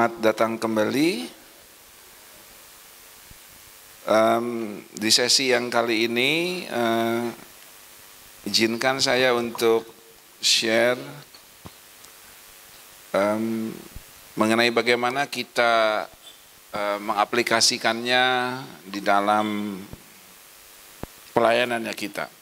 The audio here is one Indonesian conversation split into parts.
Selamat datang kembali um, di sesi yang kali ini. Uh, izinkan saya untuk share um, mengenai bagaimana kita uh, mengaplikasikannya di dalam pelayanannya kita.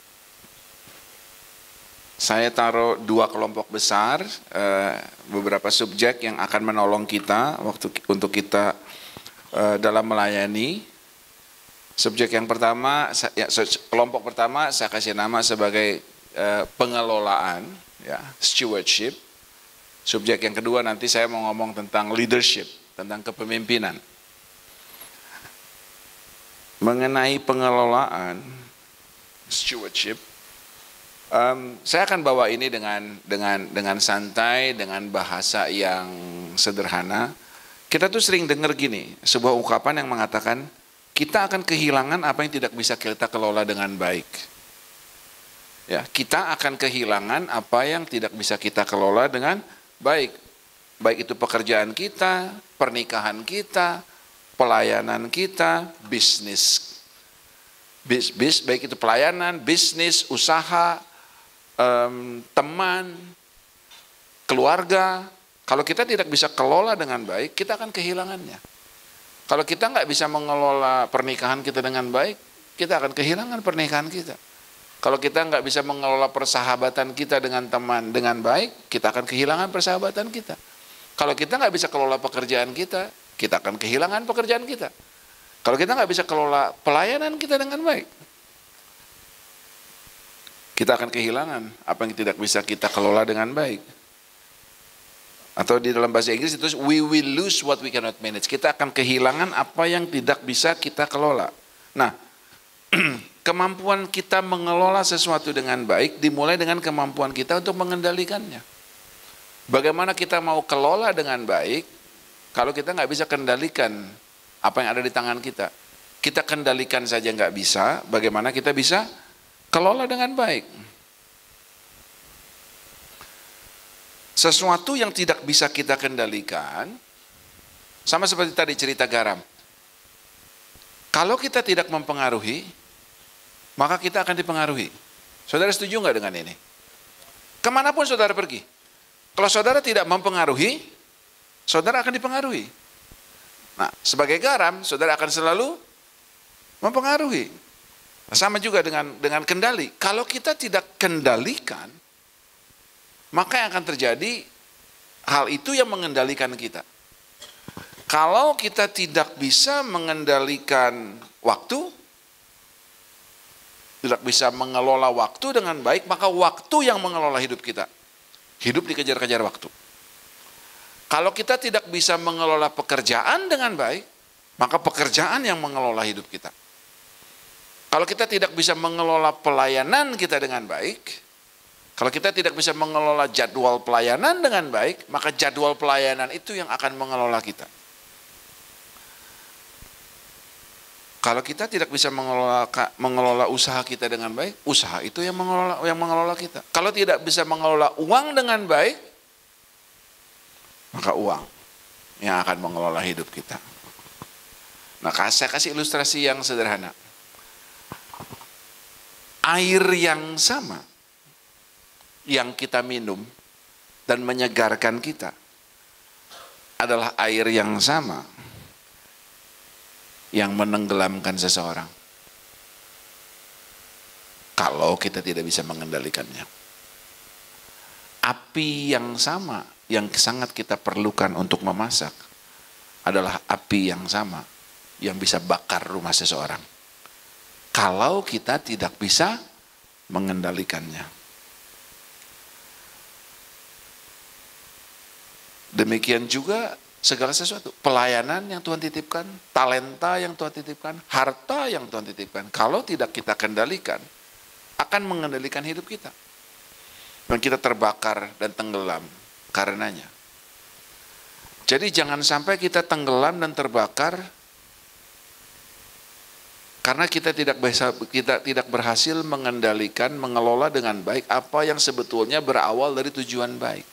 Saya taruh dua kelompok besar, uh, beberapa subjek yang akan menolong kita waktu untuk kita uh, dalam melayani. Subjek yang pertama, ya, kelompok pertama saya kasih nama sebagai uh, pengelolaan, ya, stewardship. Subjek yang kedua nanti saya mau ngomong tentang leadership, tentang kepemimpinan. Mengenai pengelolaan, stewardship, Um, saya akan bawa ini dengan dengan dengan santai, dengan bahasa yang sederhana. Kita tuh sering dengar gini, sebuah ungkapan yang mengatakan kita akan kehilangan apa yang tidak bisa kita kelola dengan baik. Ya, kita akan kehilangan apa yang tidak bisa kita kelola dengan baik. Baik itu pekerjaan kita, pernikahan kita, pelayanan kita, bisnis. Bis, bis, baik itu pelayanan, bisnis, usaha, um, teman, keluarga. Kalau kita tidak bisa kelola dengan baik, kita akan kehilangannya. Kalau kita nggak bisa mengelola pernikahan kita dengan baik, kita akan kehilangan pernikahan kita. Kalau kita nggak bisa mengelola persahabatan kita dengan teman dengan baik, kita akan kehilangan persahabatan kita. Kalau kita nggak bisa kelola pekerjaan kita, kita akan kehilangan pekerjaan kita. Kalau kita nggak bisa kelola pelayanan kita dengan baik, kita akan kehilangan apa yang tidak bisa kita kelola dengan baik. Atau di dalam bahasa Inggris itu we will lose what we cannot manage. Kita akan kehilangan apa yang tidak bisa kita kelola. Nah, kemampuan kita mengelola sesuatu dengan baik dimulai dengan kemampuan kita untuk mengendalikannya. Bagaimana kita mau kelola dengan baik kalau kita nggak bisa kendalikan apa yang ada di tangan kita. Kita kendalikan saja nggak bisa, bagaimana kita bisa Kelola dengan baik. Sesuatu yang tidak bisa kita kendalikan, sama seperti tadi cerita garam. Kalau kita tidak mempengaruhi, maka kita akan dipengaruhi. Saudara setuju nggak dengan ini? Ke mana pun saudara pergi, kalau saudara tidak mempengaruhi, saudara akan dipengaruhi. Nah, sebagai garam, saudara akan selalu mempengaruhi. Sama juga dengan dengan kendali. Kalau kita tidak kendalikan, maka yang akan terjadi hal itu yang mengendalikan kita. Kalau kita tidak bisa mengendalikan waktu, tidak bisa mengelola waktu dengan baik, maka waktu yang mengelola hidup kita. Hidup dikejar-kejar waktu. Kalau kita tidak bisa mengelola pekerjaan dengan baik, maka pekerjaan yang mengelola hidup kita. Kalau kita tidak bisa mengelola pelayanan kita dengan baik, kalau kita tidak bisa mengelola jadwal pelayanan dengan baik, maka jadwal pelayanan itu yang akan mengelola kita. Kalau kita tidak bisa mengelola mengelola usaha kita dengan baik, usaha itu yang mengelola yang mengelola kita. Kalau tidak bisa mengelola uang dengan baik, maka uang yang akan mengelola hidup kita. Nah, saya kasih ilustrasi yang sederhana air yang sama yang kita minum dan menyegarkan kita adalah air yang sama yang menenggelamkan seseorang. Kalau kita tidak bisa mengendalikannya. Api yang sama yang sangat kita perlukan untuk memasak adalah api yang sama yang bisa bakar rumah seseorang kalau kita tidak bisa mengendalikannya. Demikian juga segala sesuatu. Pelayanan yang Tuhan titipkan, talenta yang Tuhan titipkan, harta yang Tuhan titipkan. Kalau tidak kita kendalikan, akan mengendalikan hidup kita. Dan kita terbakar dan tenggelam karenanya. Jadi jangan sampai kita tenggelam dan terbakar karena kita tidak bisa kita tidak berhasil mengendalikan, mengelola dengan baik apa yang sebetulnya berawal dari tujuan baik.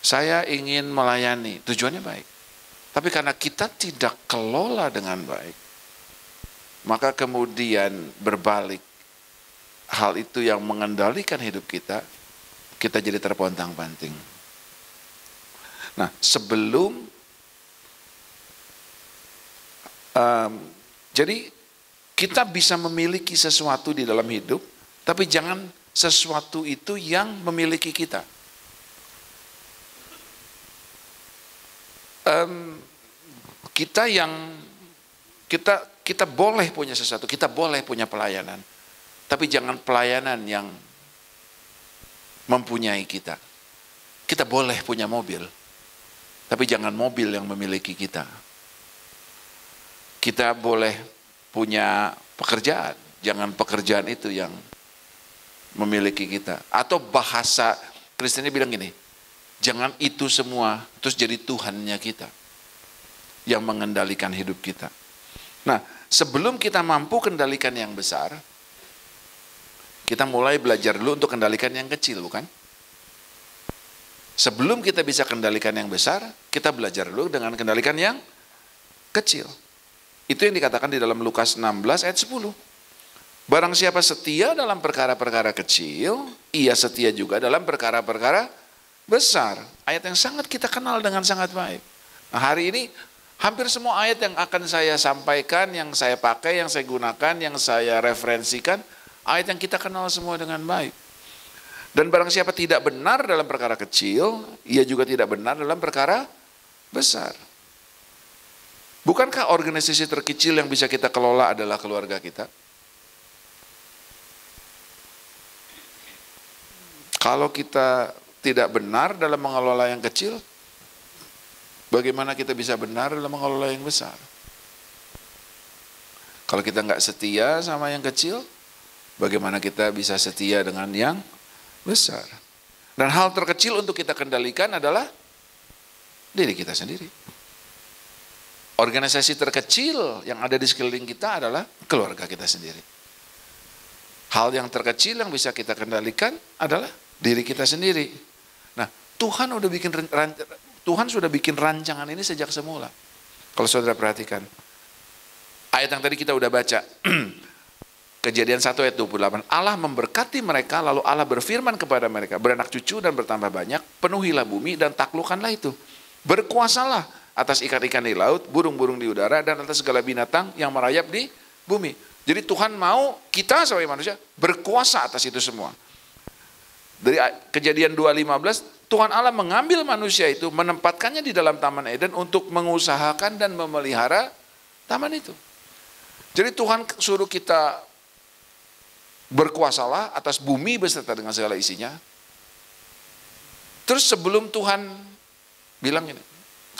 Saya ingin melayani, tujuannya baik. Tapi karena kita tidak kelola dengan baik, maka kemudian berbalik hal itu yang mengendalikan hidup kita, kita jadi terpontang-panting. Nah, sebelum um, jadi kita bisa memiliki sesuatu di dalam hidup, tapi jangan sesuatu itu yang memiliki kita. Um, kita yang kita kita boleh punya sesuatu, kita boleh punya pelayanan, tapi jangan pelayanan yang mempunyai kita. Kita boleh punya mobil, tapi jangan mobil yang memiliki kita. Kita boleh punya pekerjaan, jangan pekerjaan itu yang memiliki kita. Atau bahasa Kristennya bilang gini, jangan itu semua terus jadi Tuhannya kita yang mengendalikan hidup kita. Nah, sebelum kita mampu kendalikan yang besar, kita mulai belajar dulu untuk kendalikan yang kecil, bukan? Sebelum kita bisa kendalikan yang besar, kita belajar dulu dengan kendalikan yang kecil. Itu yang dikatakan di dalam Lukas 16 ayat 10. Barang siapa setia dalam perkara-perkara kecil, ia setia juga dalam perkara-perkara besar. Ayat yang sangat kita kenal dengan sangat baik. Nah, hari ini hampir semua ayat yang akan saya sampaikan, yang saya pakai, yang saya gunakan, yang saya referensikan, ayat yang kita kenal semua dengan baik. Dan barang siapa tidak benar dalam perkara kecil, ia juga tidak benar dalam perkara besar. Bukankah organisasi terkecil yang bisa kita kelola adalah keluarga kita? Kalau kita tidak benar dalam mengelola yang kecil, bagaimana kita bisa benar dalam mengelola yang besar? Kalau kita nggak setia sama yang kecil, bagaimana kita bisa setia dengan yang besar? Dan hal terkecil untuk kita kendalikan adalah diri kita sendiri. Organisasi terkecil yang ada di sekeliling kita adalah keluarga kita sendiri. Hal yang terkecil yang bisa kita kendalikan adalah diri kita sendiri. Nah, Tuhan udah bikin Tuhan sudah bikin rancangan ini sejak semula. Kalau saudara perhatikan. Ayat yang tadi kita udah baca. Kejadian 1 ayat 28. Allah memberkati mereka lalu Allah berfirman kepada mereka. Beranak cucu dan bertambah banyak. Penuhilah bumi dan taklukkanlah itu. Berkuasalah atas ikan-ikan di laut, burung-burung di udara, dan atas segala binatang yang merayap di bumi. Jadi Tuhan mau kita sebagai manusia berkuasa atas itu semua. Dari kejadian 2.15, Tuhan Allah mengambil manusia itu, menempatkannya di dalam Taman Eden untuk mengusahakan dan memelihara taman itu. Jadi Tuhan suruh kita berkuasalah atas bumi beserta dengan segala isinya. Terus sebelum Tuhan bilang ini,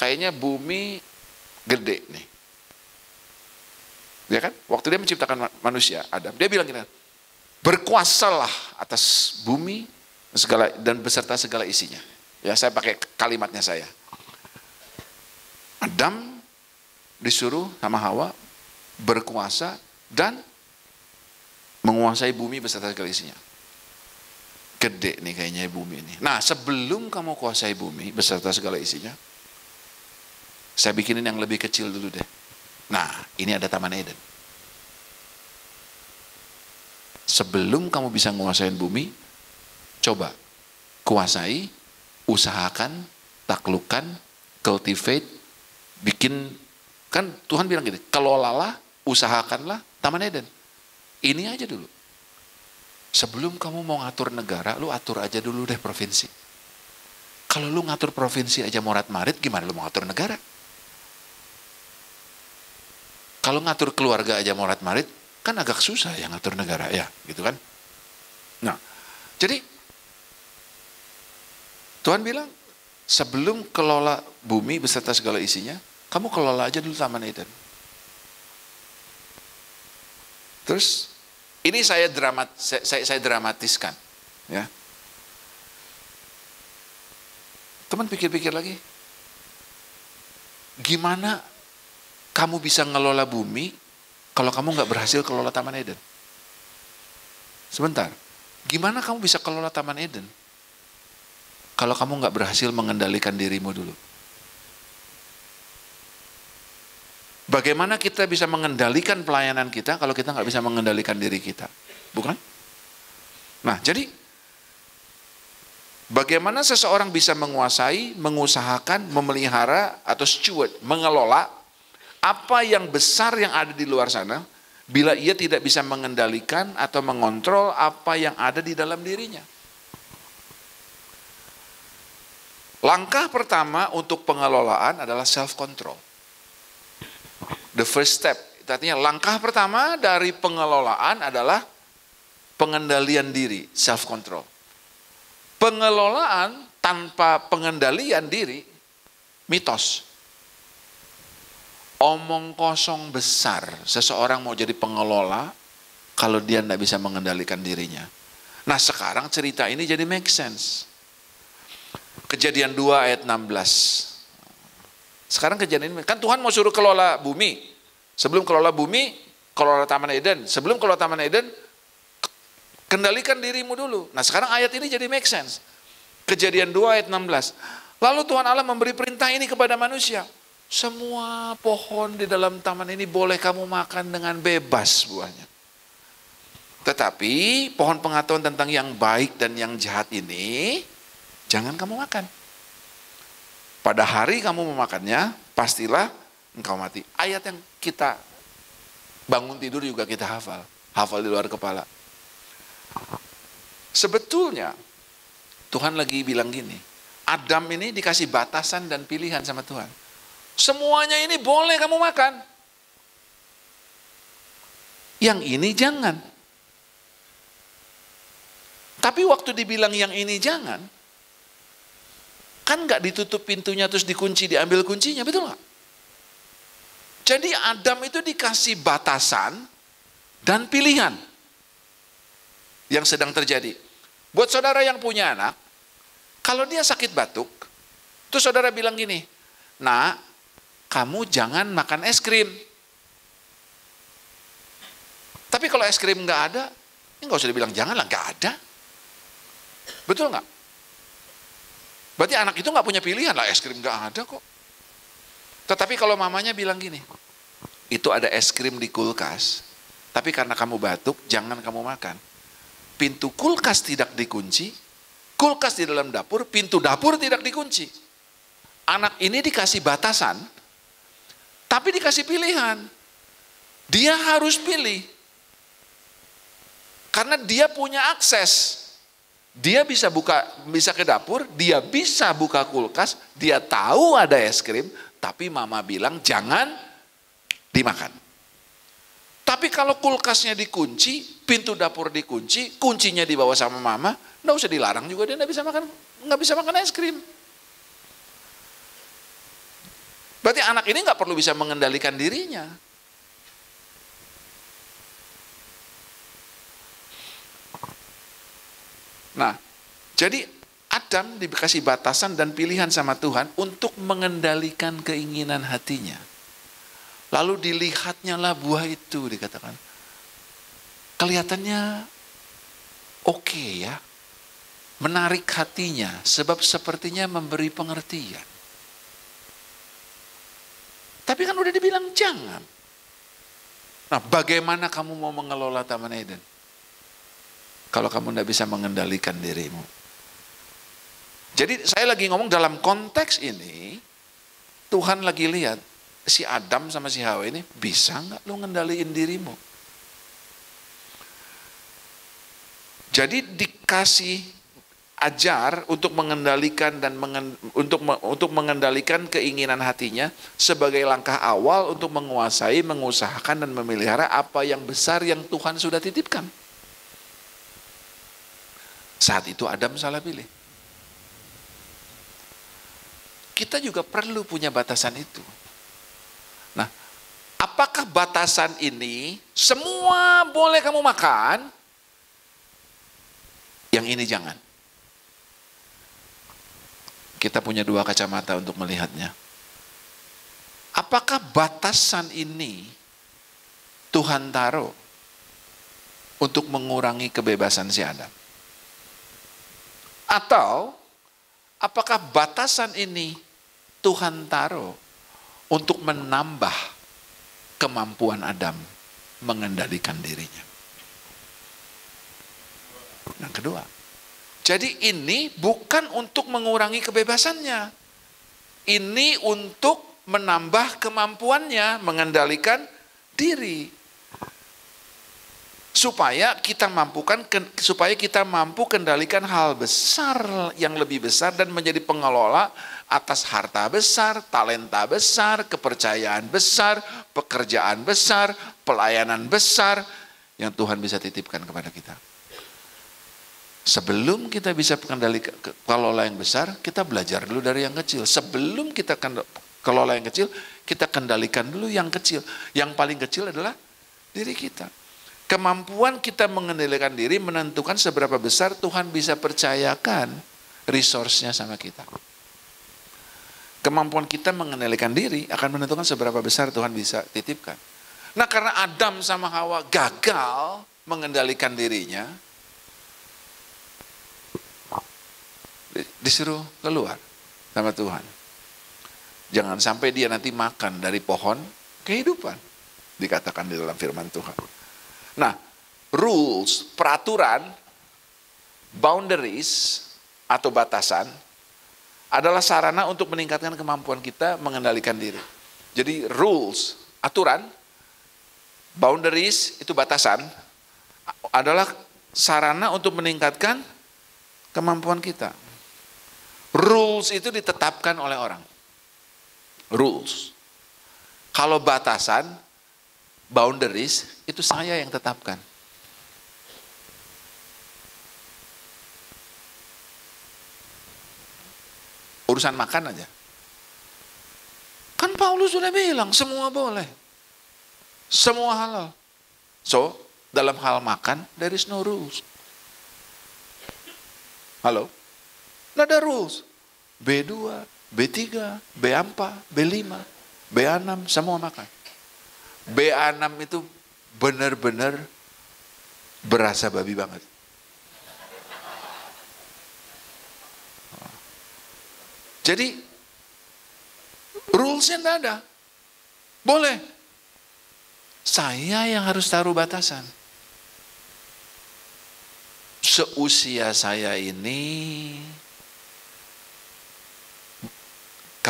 kayaknya bumi gede nih. Ya kan? Waktu dia menciptakan manusia, Adam, dia bilang gini, berkuasalah atas bumi segala dan beserta segala isinya. Ya, saya pakai kalimatnya saya. Adam disuruh sama Hawa berkuasa dan menguasai bumi beserta segala isinya. Gede nih kayaknya bumi ini. Nah, sebelum kamu kuasai bumi beserta segala isinya, saya bikinin yang lebih kecil dulu deh. Nah, ini ada Taman Eden. Sebelum kamu bisa menguasai bumi, Coba kuasai, usahakan, taklukkan, cultivate, bikin kan Tuhan bilang gitu, kelolalah, usahakanlah Taman Eden. Ini aja dulu. Sebelum kamu mau ngatur negara, lu atur aja dulu deh provinsi. Kalau lu ngatur provinsi aja morat marit, gimana lu mau ngatur negara? Kalau ngatur keluarga aja morat marit, kan agak susah ya ngatur negara ya, gitu kan? Nah, jadi Tuhan bilang, sebelum kelola bumi beserta segala isinya, kamu kelola aja dulu Taman Eden. Terus, ini saya dramat, saya, saya, saya dramatiskan, ya. Teman pikir-pikir lagi, gimana kamu bisa ngelola bumi kalau kamu nggak berhasil kelola Taman Eden? Sebentar, gimana kamu bisa kelola Taman Eden kalau kamu nggak berhasil mengendalikan dirimu dulu. Bagaimana kita bisa mengendalikan pelayanan kita kalau kita nggak bisa mengendalikan diri kita? Bukan? Nah, jadi bagaimana seseorang bisa menguasai, mengusahakan, memelihara atau steward, mengelola apa yang besar yang ada di luar sana bila ia tidak bisa mengendalikan atau mengontrol apa yang ada di dalam dirinya. Langkah pertama untuk pengelolaan adalah self control. The first step, artinya langkah pertama dari pengelolaan adalah pengendalian diri, self control. Pengelolaan tanpa pengendalian diri mitos. Omong kosong besar. Seseorang mau jadi pengelola kalau dia tidak bisa mengendalikan dirinya. Nah sekarang cerita ini jadi make sense. Kejadian 2 ayat 16. Sekarang kejadian ini, kan Tuhan mau suruh kelola bumi. Sebelum kelola bumi, kelola Taman Eden. Sebelum kelola Taman Eden, Kendalikan dirimu dulu. Nah sekarang ayat ini jadi make sense. Kejadian 2 ayat 16. Lalu Tuhan Allah memberi perintah ini kepada manusia. Semua pohon di dalam taman ini boleh kamu makan dengan bebas buahnya. Tetapi pohon pengetahuan tentang yang baik dan yang jahat ini jangan kamu makan. Pada hari kamu memakannya, pastilah engkau mati. Ayat yang kita bangun tidur juga kita hafal. Hafal di luar kepala. Sebetulnya Tuhan lagi bilang gini, Adam ini dikasih batasan dan pilihan sama Tuhan. Semuanya ini boleh kamu makan. Yang ini jangan. Tapi waktu dibilang yang ini jangan, kan nggak ditutup pintunya terus dikunci, diambil kuncinya, betul nggak? Jadi Adam itu dikasih batasan dan pilihan yang sedang terjadi. Buat saudara yang punya anak, kalau dia sakit batuk, terus saudara bilang gini, nak, kamu jangan makan es krim. Tapi kalau es krim nggak ada, ini nggak usah dibilang jangan lah, nggak ada. Betul nggak? Berarti anak itu nggak punya pilihan lah, es krim nggak ada kok. Tetapi kalau mamanya bilang gini, itu ada es krim di kulkas, tapi karena kamu batuk, jangan kamu makan pintu kulkas tidak dikunci, kulkas di dalam dapur, pintu dapur tidak dikunci. Anak ini dikasih batasan, tapi dikasih pilihan. Dia harus pilih. Karena dia punya akses. Dia bisa buka bisa ke dapur, dia bisa buka kulkas, dia tahu ada es krim, tapi mama bilang jangan dimakan. Tapi kalau kulkasnya dikunci, pintu dapur dikunci, kuncinya dibawa sama mama, nggak usah dilarang juga dia nggak bisa makan nggak bisa makan es krim. Berarti anak ini nggak perlu bisa mengendalikan dirinya. Nah, jadi Adam dikasih batasan dan pilihan sama Tuhan untuk mengendalikan keinginan hatinya. Lalu dilihatnya lah buah itu dikatakan. Kelihatannya oke okay ya. Menarik hatinya sebab sepertinya memberi pengertian. Tapi kan udah dibilang jangan. Nah bagaimana kamu mau mengelola Taman Eden? Kalau kamu tidak bisa mengendalikan dirimu. Jadi saya lagi ngomong dalam konteks ini, Tuhan lagi lihat si Adam sama si Hawa ini bisa nggak lu ngendaliin dirimu? Jadi dikasih ajar untuk mengendalikan dan mengen, untuk untuk mengendalikan keinginan hatinya sebagai langkah awal untuk menguasai, mengusahakan dan memelihara apa yang besar yang Tuhan sudah titipkan. Saat itu Adam salah pilih. Kita juga perlu punya batasan itu. Nah, apakah batasan ini semua boleh kamu makan? Yang ini jangan. Kita punya dua kacamata untuk melihatnya. Apakah batasan ini Tuhan taruh untuk mengurangi kebebasan si Adam? Atau apakah batasan ini Tuhan taruh untuk menambah kemampuan Adam mengendalikan dirinya. Yang kedua, jadi ini bukan untuk mengurangi kebebasannya. Ini untuk menambah kemampuannya mengendalikan diri. Supaya kita mampukan supaya kita mampu kendalikan hal besar yang lebih besar dan menjadi pengelola atas harta besar, talenta besar, kepercayaan besar, pekerjaan besar, pelayanan besar yang Tuhan bisa titipkan kepada kita. Sebelum kita bisa kendali kelola yang besar, kita belajar dulu dari yang kecil. Sebelum kita kelola yang kecil, kita kendalikan dulu yang kecil. Yang paling kecil adalah diri kita. Kemampuan kita mengendalikan diri menentukan seberapa besar Tuhan bisa percayakan resource-nya sama kita. Kemampuan kita mengendalikan diri akan menentukan seberapa besar Tuhan bisa titipkan. Nah karena Adam sama Hawa gagal mengendalikan dirinya, disuruh keluar sama Tuhan. Jangan sampai dia nanti makan dari pohon kehidupan. Dikatakan di dalam firman Tuhan. Nah, rules, peraturan, boundaries, atau batasan adalah sarana untuk meningkatkan kemampuan kita mengendalikan diri. Jadi rules, aturan, boundaries itu batasan adalah sarana untuk meningkatkan kemampuan kita. Rules itu ditetapkan oleh orang. Rules. Kalau batasan, boundaries, itu saya yang tetapkan. Urusan makan aja. Kan Paulus sudah bilang semua boleh. Semua halal. So, dalam hal makan, there is no rules. Halo? Tidak ada rules. B2, B3, B4, B5, B6, semua makan. B6 itu benar-benar berasa babi banget. Jadi rulesnya tidak ada. Boleh. Saya yang harus taruh batasan. Seusia saya ini,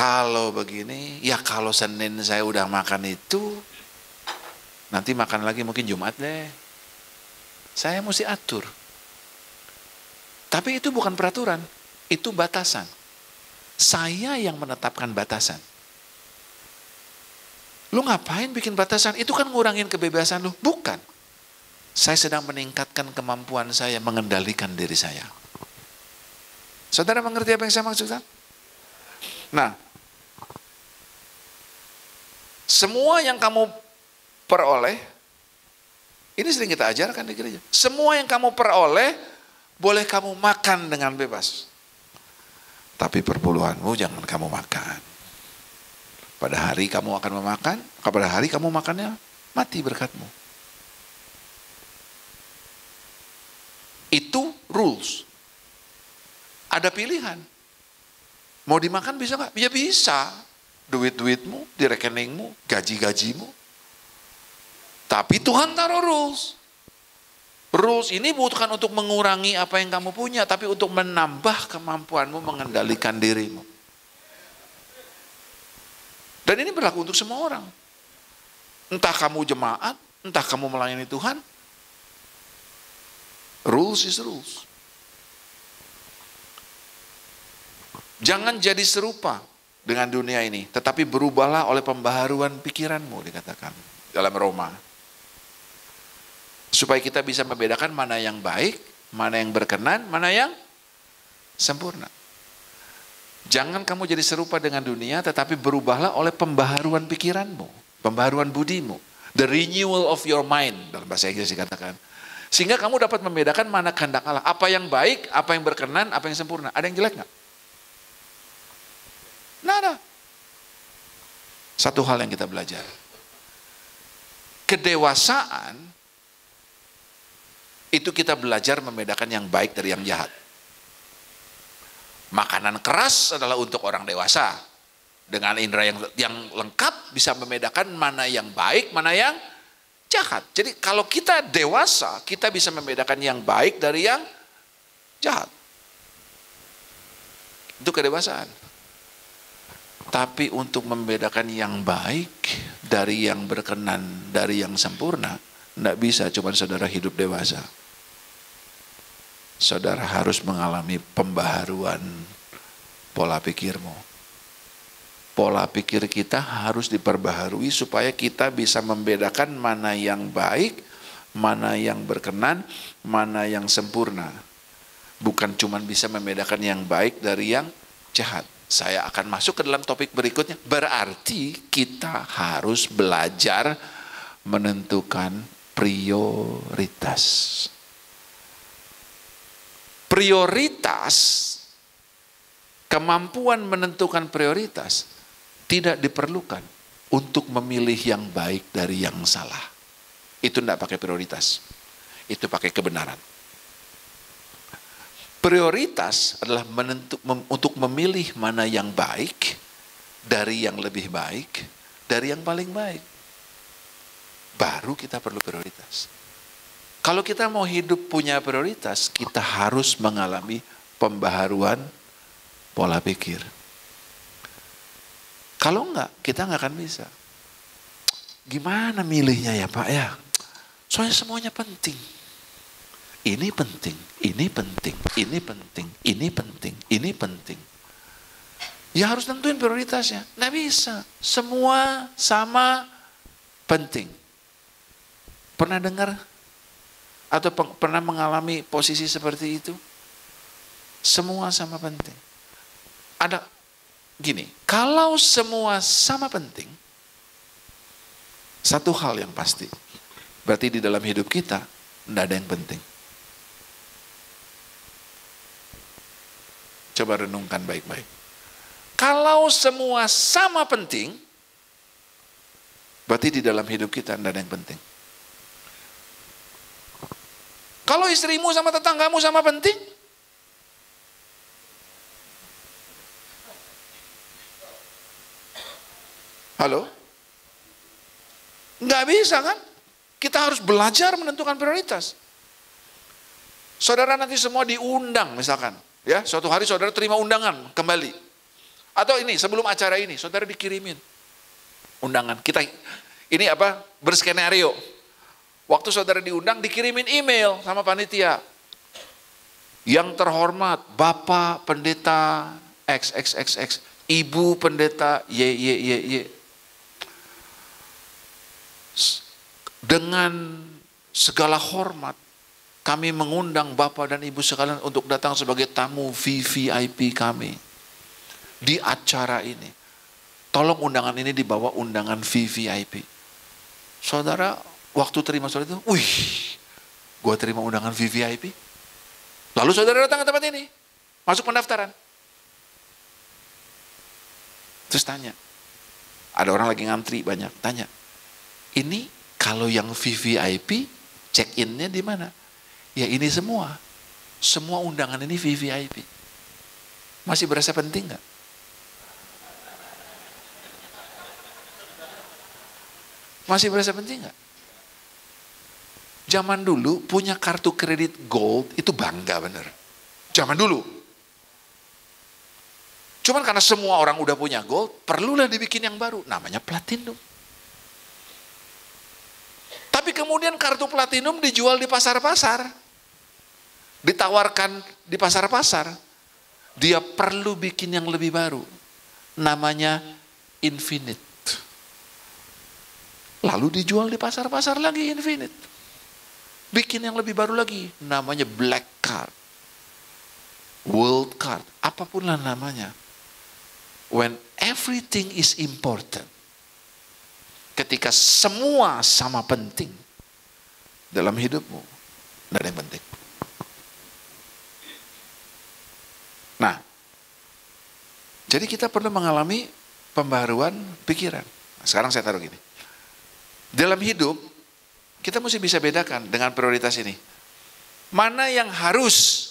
kalau begini, ya kalau Senin saya udah makan itu, nanti makan lagi mungkin Jumat deh. Saya mesti atur. Tapi itu bukan peraturan, itu batasan. Saya yang menetapkan batasan. Lu ngapain bikin batasan? Itu kan ngurangin kebebasan lu. Bukan. Saya sedang meningkatkan kemampuan saya mengendalikan diri saya. Saudara mengerti apa yang saya maksudkan? Nah, semua yang kamu peroleh, ini sering kita ajarkan di gereja. Semua yang kamu peroleh, boleh kamu makan dengan bebas. Tapi perpuluhanmu jangan kamu makan. Pada hari kamu akan memakan, pada hari kamu makannya, mati berkatmu. Itu rules. Ada pilihan. Mau dimakan bisa nggak? Ya bisa. Duit-duitmu, di rekeningmu, gaji-gajimu. Tapi Tuhan taruh rules. Rules ini bukan untuk mengurangi apa yang kamu punya, tapi untuk menambah kemampuanmu mengendalikan dirimu. Dan ini berlaku untuk semua orang. Entah kamu jemaat, entah kamu melayani Tuhan. Rules is rules. Jangan jadi serupa dengan dunia ini, tetapi berubahlah oleh pembaharuan pikiranmu, dikatakan dalam Roma Supaya kita bisa membedakan mana yang baik, mana yang berkenan, mana yang sempurna. Jangan kamu jadi serupa dengan dunia, tetapi berubahlah oleh pembaharuan pikiranmu, pembaharuan budimu. The renewal of your mind, dalam bahasa Inggris dikatakan. Sehingga kamu dapat membedakan mana kehendak Allah. Apa yang baik, apa yang berkenan, apa yang sempurna. Ada yang jelek nggak? Nada. Satu hal yang kita belajar. Kedewasaan itu kita belajar membedakan yang baik dari yang jahat. Makanan keras adalah untuk orang dewasa. Dengan indera yang yang lengkap bisa membedakan mana yang baik, mana yang jahat. Jadi kalau kita dewasa, kita bisa membedakan yang baik dari yang jahat. Itu kedewasaan. Tapi untuk membedakan yang baik dari yang berkenan, dari yang sempurna, tidak bisa cuma saudara hidup dewasa. Saudara harus mengalami pembaharuan pola pikirmu pola pikir kita harus diperbaharui supaya kita bisa membedakan mana yang baik, mana yang berkenan, mana yang sempurna. Bukan cuma bisa membedakan yang baik dari yang jahat. Saya akan masuk ke dalam topik berikutnya. Berarti kita harus belajar menentukan prioritas. Prioritas, kemampuan menentukan prioritas tidak diperlukan untuk memilih yang baik dari yang salah. Itu tidak pakai prioritas. Itu pakai kebenaran. Prioritas adalah menentu, mem, untuk memilih mana yang baik dari yang lebih baik, dari yang paling baik. Baru kita perlu prioritas. Kalau kita mau hidup punya prioritas, kita harus mengalami pembaharuan pola pikir. Kalau enggak, kita enggak akan bisa. Gimana milihnya ya Pak ya? Soalnya semuanya penting. Ini penting, ini penting, ini penting, ini penting, ini penting. Ya harus tentuin prioritasnya. Nggak bisa. Semua sama penting. Pernah dengar? Atau pernah mengalami posisi seperti itu? Semua sama penting. Ada gini, kalau semua sama penting, satu hal yang pasti, berarti di dalam hidup kita tidak ada yang penting. Coba renungkan baik-baik. Kalau semua sama penting, berarti di dalam hidup kita tidak ada yang penting. Kalau istrimu sama tetanggamu sama penting, Halo? Nggak bisa kan? Kita harus belajar menentukan prioritas. Saudara nanti semua diundang misalkan. Ya Suatu hari saudara terima undangan kembali. Atau ini sebelum acara ini saudara dikirimin undangan. Kita ini apa berskenario. Waktu saudara diundang dikirimin email sama panitia. Yang terhormat Bapak Pendeta XXXX, Ibu Pendeta YYYY dengan segala hormat kami mengundang Bapak dan Ibu sekalian untuk datang sebagai tamu VVIP kami di acara ini. Tolong undangan ini dibawa undangan VVIP. Saudara, waktu terima surat itu, wih, gua terima undangan VVIP. Lalu saudara datang ke tempat ini, masuk pendaftaran. Terus tanya, ada orang lagi ngantri banyak, tanya, ini kalau yang VVIP, check-innya di mana? Ya ini semua. Semua undangan ini VVIP. Masih berasa penting nggak? Masih berasa penting nggak? Zaman dulu punya kartu kredit gold itu bangga bener. Zaman dulu. Cuman karena semua orang udah punya gold, perlulah dibikin yang baru. Namanya platinum. Tapi kemudian kartu platinum dijual di pasar-pasar. Ditawarkan di pasar-pasar. Dia perlu bikin yang lebih baru. Namanya infinite. Lalu dijual di pasar-pasar lagi infinite. Bikin yang lebih baru lagi. Namanya black card. World card. Apa pun lah namanya. When everything is important ketika semua sama penting dalam hidupmu, tidak ada yang penting. Nah, jadi kita perlu mengalami pembaruan pikiran. Nah, sekarang saya taruh gini. Dalam hidup, kita mesti bisa bedakan dengan prioritas ini. Mana yang harus,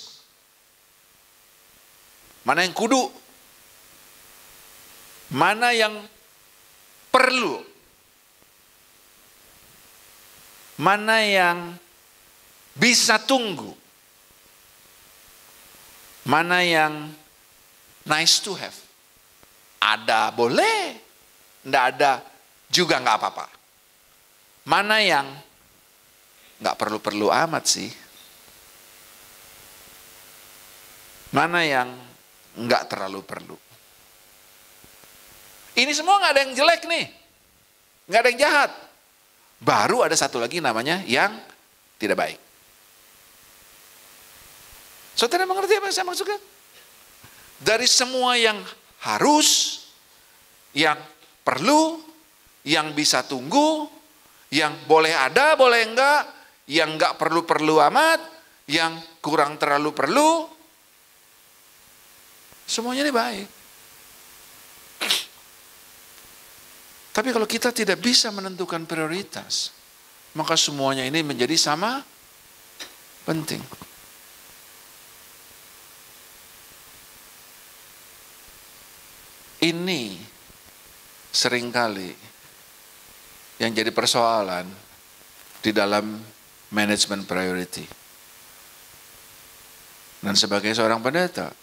mana yang kudu, mana yang perlu, mana yang bisa tunggu, mana yang nice to have. Ada boleh, tidak ada juga nggak apa-apa. Mana yang nggak perlu-perlu amat sih? Mana yang nggak terlalu perlu? Ini semua nggak ada yang jelek nih, nggak ada yang jahat. Baru ada satu lagi namanya yang tidak baik. Saudara mengerti apa yang saya maksudkan? Dari semua yang harus, yang perlu, yang bisa tunggu, yang boleh ada, boleh enggak, yang enggak perlu-perlu amat, yang kurang terlalu perlu, semuanya ini baik. Tapi kalau kita tidak bisa menentukan prioritas, maka semuanya ini menjadi sama penting. Ini sering kali yang jadi persoalan di dalam manajemen priority. Dan sebagai seorang pendeta,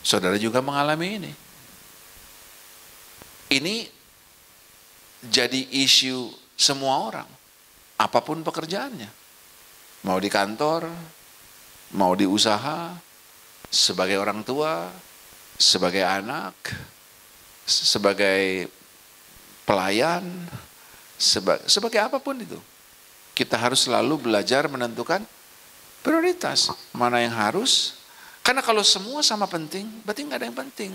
saudara juga mengalami ini. Ini jadi isu semua orang, apa pun pekerjaannya. Mau di kantor, mau di usaha, sebagai orang tua, sebagai anak, sebagai pelayan, sebagai, sebagai apa pun itu. Kita harus selalu belajar menentukan prioritas. Mana yang harus, karena kalau semua sama penting, berarti nggak ada yang penting.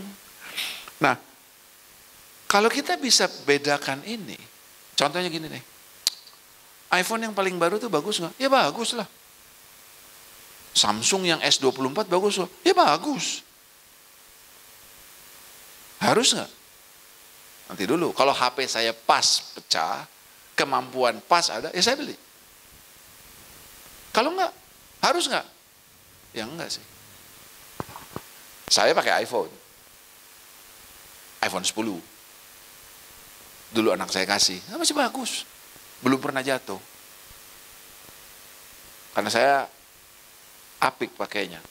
Nah, kalau kita bisa bedakan ini, contohnya gini nih, iPhone yang paling baru tuh bagus nggak? Ya bagus lah. Samsung yang S24 bagus loh. Ya bagus. Harus nggak? Nanti dulu, kalau HP saya pas pecah, kemampuan pas ada, ya saya beli. Kalau nggak, harus nggak? Ya enggak sih. Saya pakai iPhone. iPhone 10. Dulu anak saya kasih, nah, masih bagus. Belum pernah jatuh. Karena saya apik pakainya.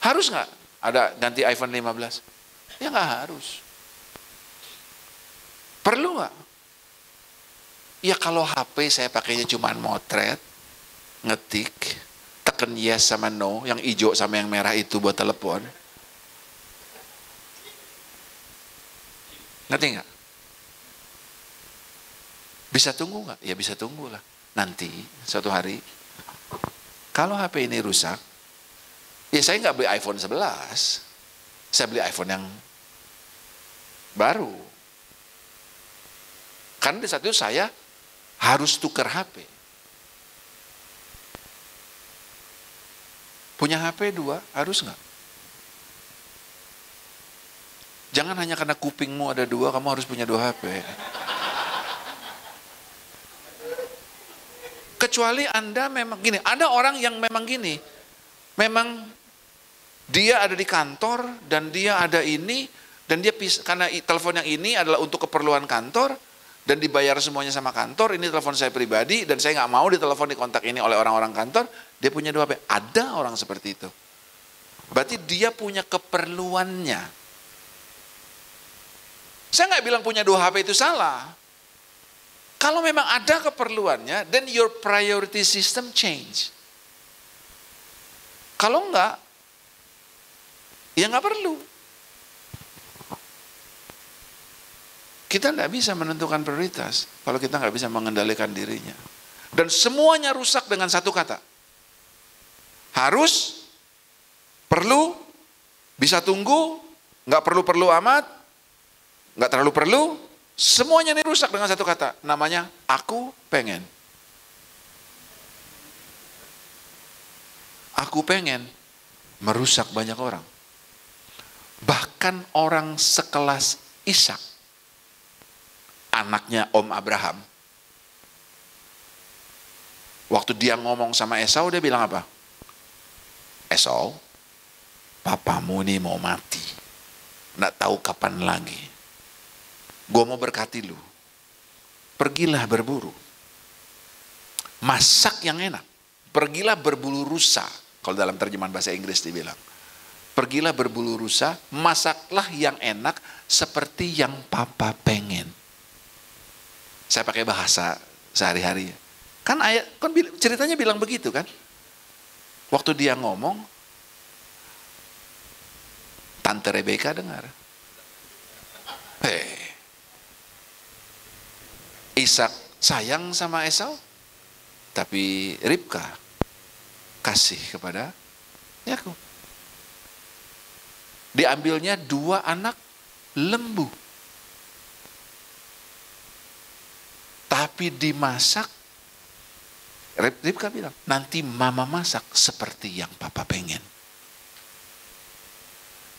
Harus nggak ada ganti iPhone 15? Ya nggak harus. Perlu nggak? Ya kalau HP saya pakainya cuma motret, ngetik, tekan yes sama no, yang hijau sama yang merah itu buat telepon. Ngerti nggak? Bisa tunggu nggak? Ya bisa tunggu lah. Nanti suatu hari, kalau HP ini rusak, ya saya nggak beli iPhone 11. Saya beli iPhone yang baru. Karena di saat itu saya harus tukar HP. Punya HP dua, harus nggak? Jangan hanya karena kupingmu ada dua, kamu harus punya dua HP. Kecuali Anda memang gini, ada orang yang memang gini, memang dia ada di kantor dan dia ada ini, dan dia karena telepon yang ini adalah untuk keperluan kantor dan dibayar semuanya sama kantor, ini telepon saya pribadi dan saya nggak mau ditelepon di kontak ini oleh orang-orang kantor, dia punya dua HP. Ada orang seperti itu. Berarti dia punya keperluannya. Saya nggak bilang punya dua HP itu salah. Kalau memang ada keperluannya, then your priority system change. Kalau enggak, ya nggak perlu. Kita tidak bisa menentukan prioritas kalau kita nggak bisa mengendalikan dirinya. Dan semuanya rusak dengan satu kata. Harus, perlu, bisa tunggu, nggak perlu-perlu amat, nggak terlalu perlu, semuanya ini rusak dengan satu kata. Namanya aku pengen. Aku pengen merusak banyak orang. Bahkan orang sekelas Ishak anaknya Om Abraham. Waktu dia ngomong sama Esau, dia bilang apa? Esau, papamu ini mau mati. Nggak tahu kapan lagi. Gue mau berkati lu. Pergilah berburu. Masak yang enak. Pergilah berbulu rusa. Kalau dalam terjemahan bahasa Inggris dibilang. Pergilah berbulu rusa, masaklah yang enak seperti yang papa pengen. Saya pakai bahasa sehari-hari. Kan ayat, kan ceritanya bilang begitu kan? Waktu dia ngomong, Tante Rebecca dengar. Hei. Ishak sayang sama Esau, tapi Ribka kasih kepada Yakub. Diambilnya dua anak lembu. Tapi dimasak, Ribka bilang, nanti mama masak seperti yang papa pengen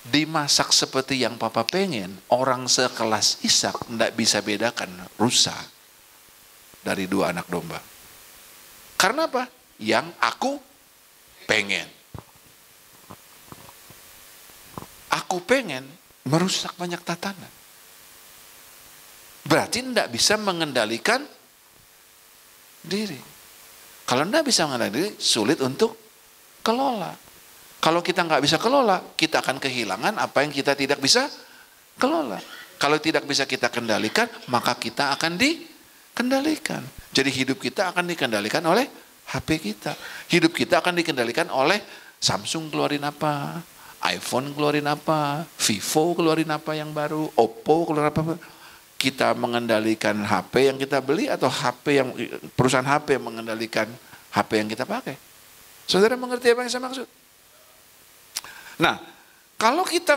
dimasak seperti yang papa pengen, orang sekelas Ishak tidak bisa bedakan rusa dari dua anak domba. Karena apa? Yang aku pengen. Aku pengen merusak banyak tatanan. Berarti tidak bisa mengendalikan diri. Kalau tidak bisa mengendalikan diri, sulit untuk kelola. Kalau kita nggak bisa kelola, kita akan kehilangan apa yang kita tidak bisa kelola. Kalau tidak bisa kita kendalikan, maka kita akan dikendalikan. Jadi hidup kita akan dikendalikan oleh HP kita. Hidup kita akan dikendalikan oleh Samsung keluarin apa, iPhone keluarin apa, Vivo keluarin apa yang baru, Oppo keluarin apa. Kita mengendalikan HP yang kita beli atau HP yang perusahaan HP yang mengendalikan HP yang kita pakai. Saudara mengerti apa yang saya maksud? Nah, kalau kita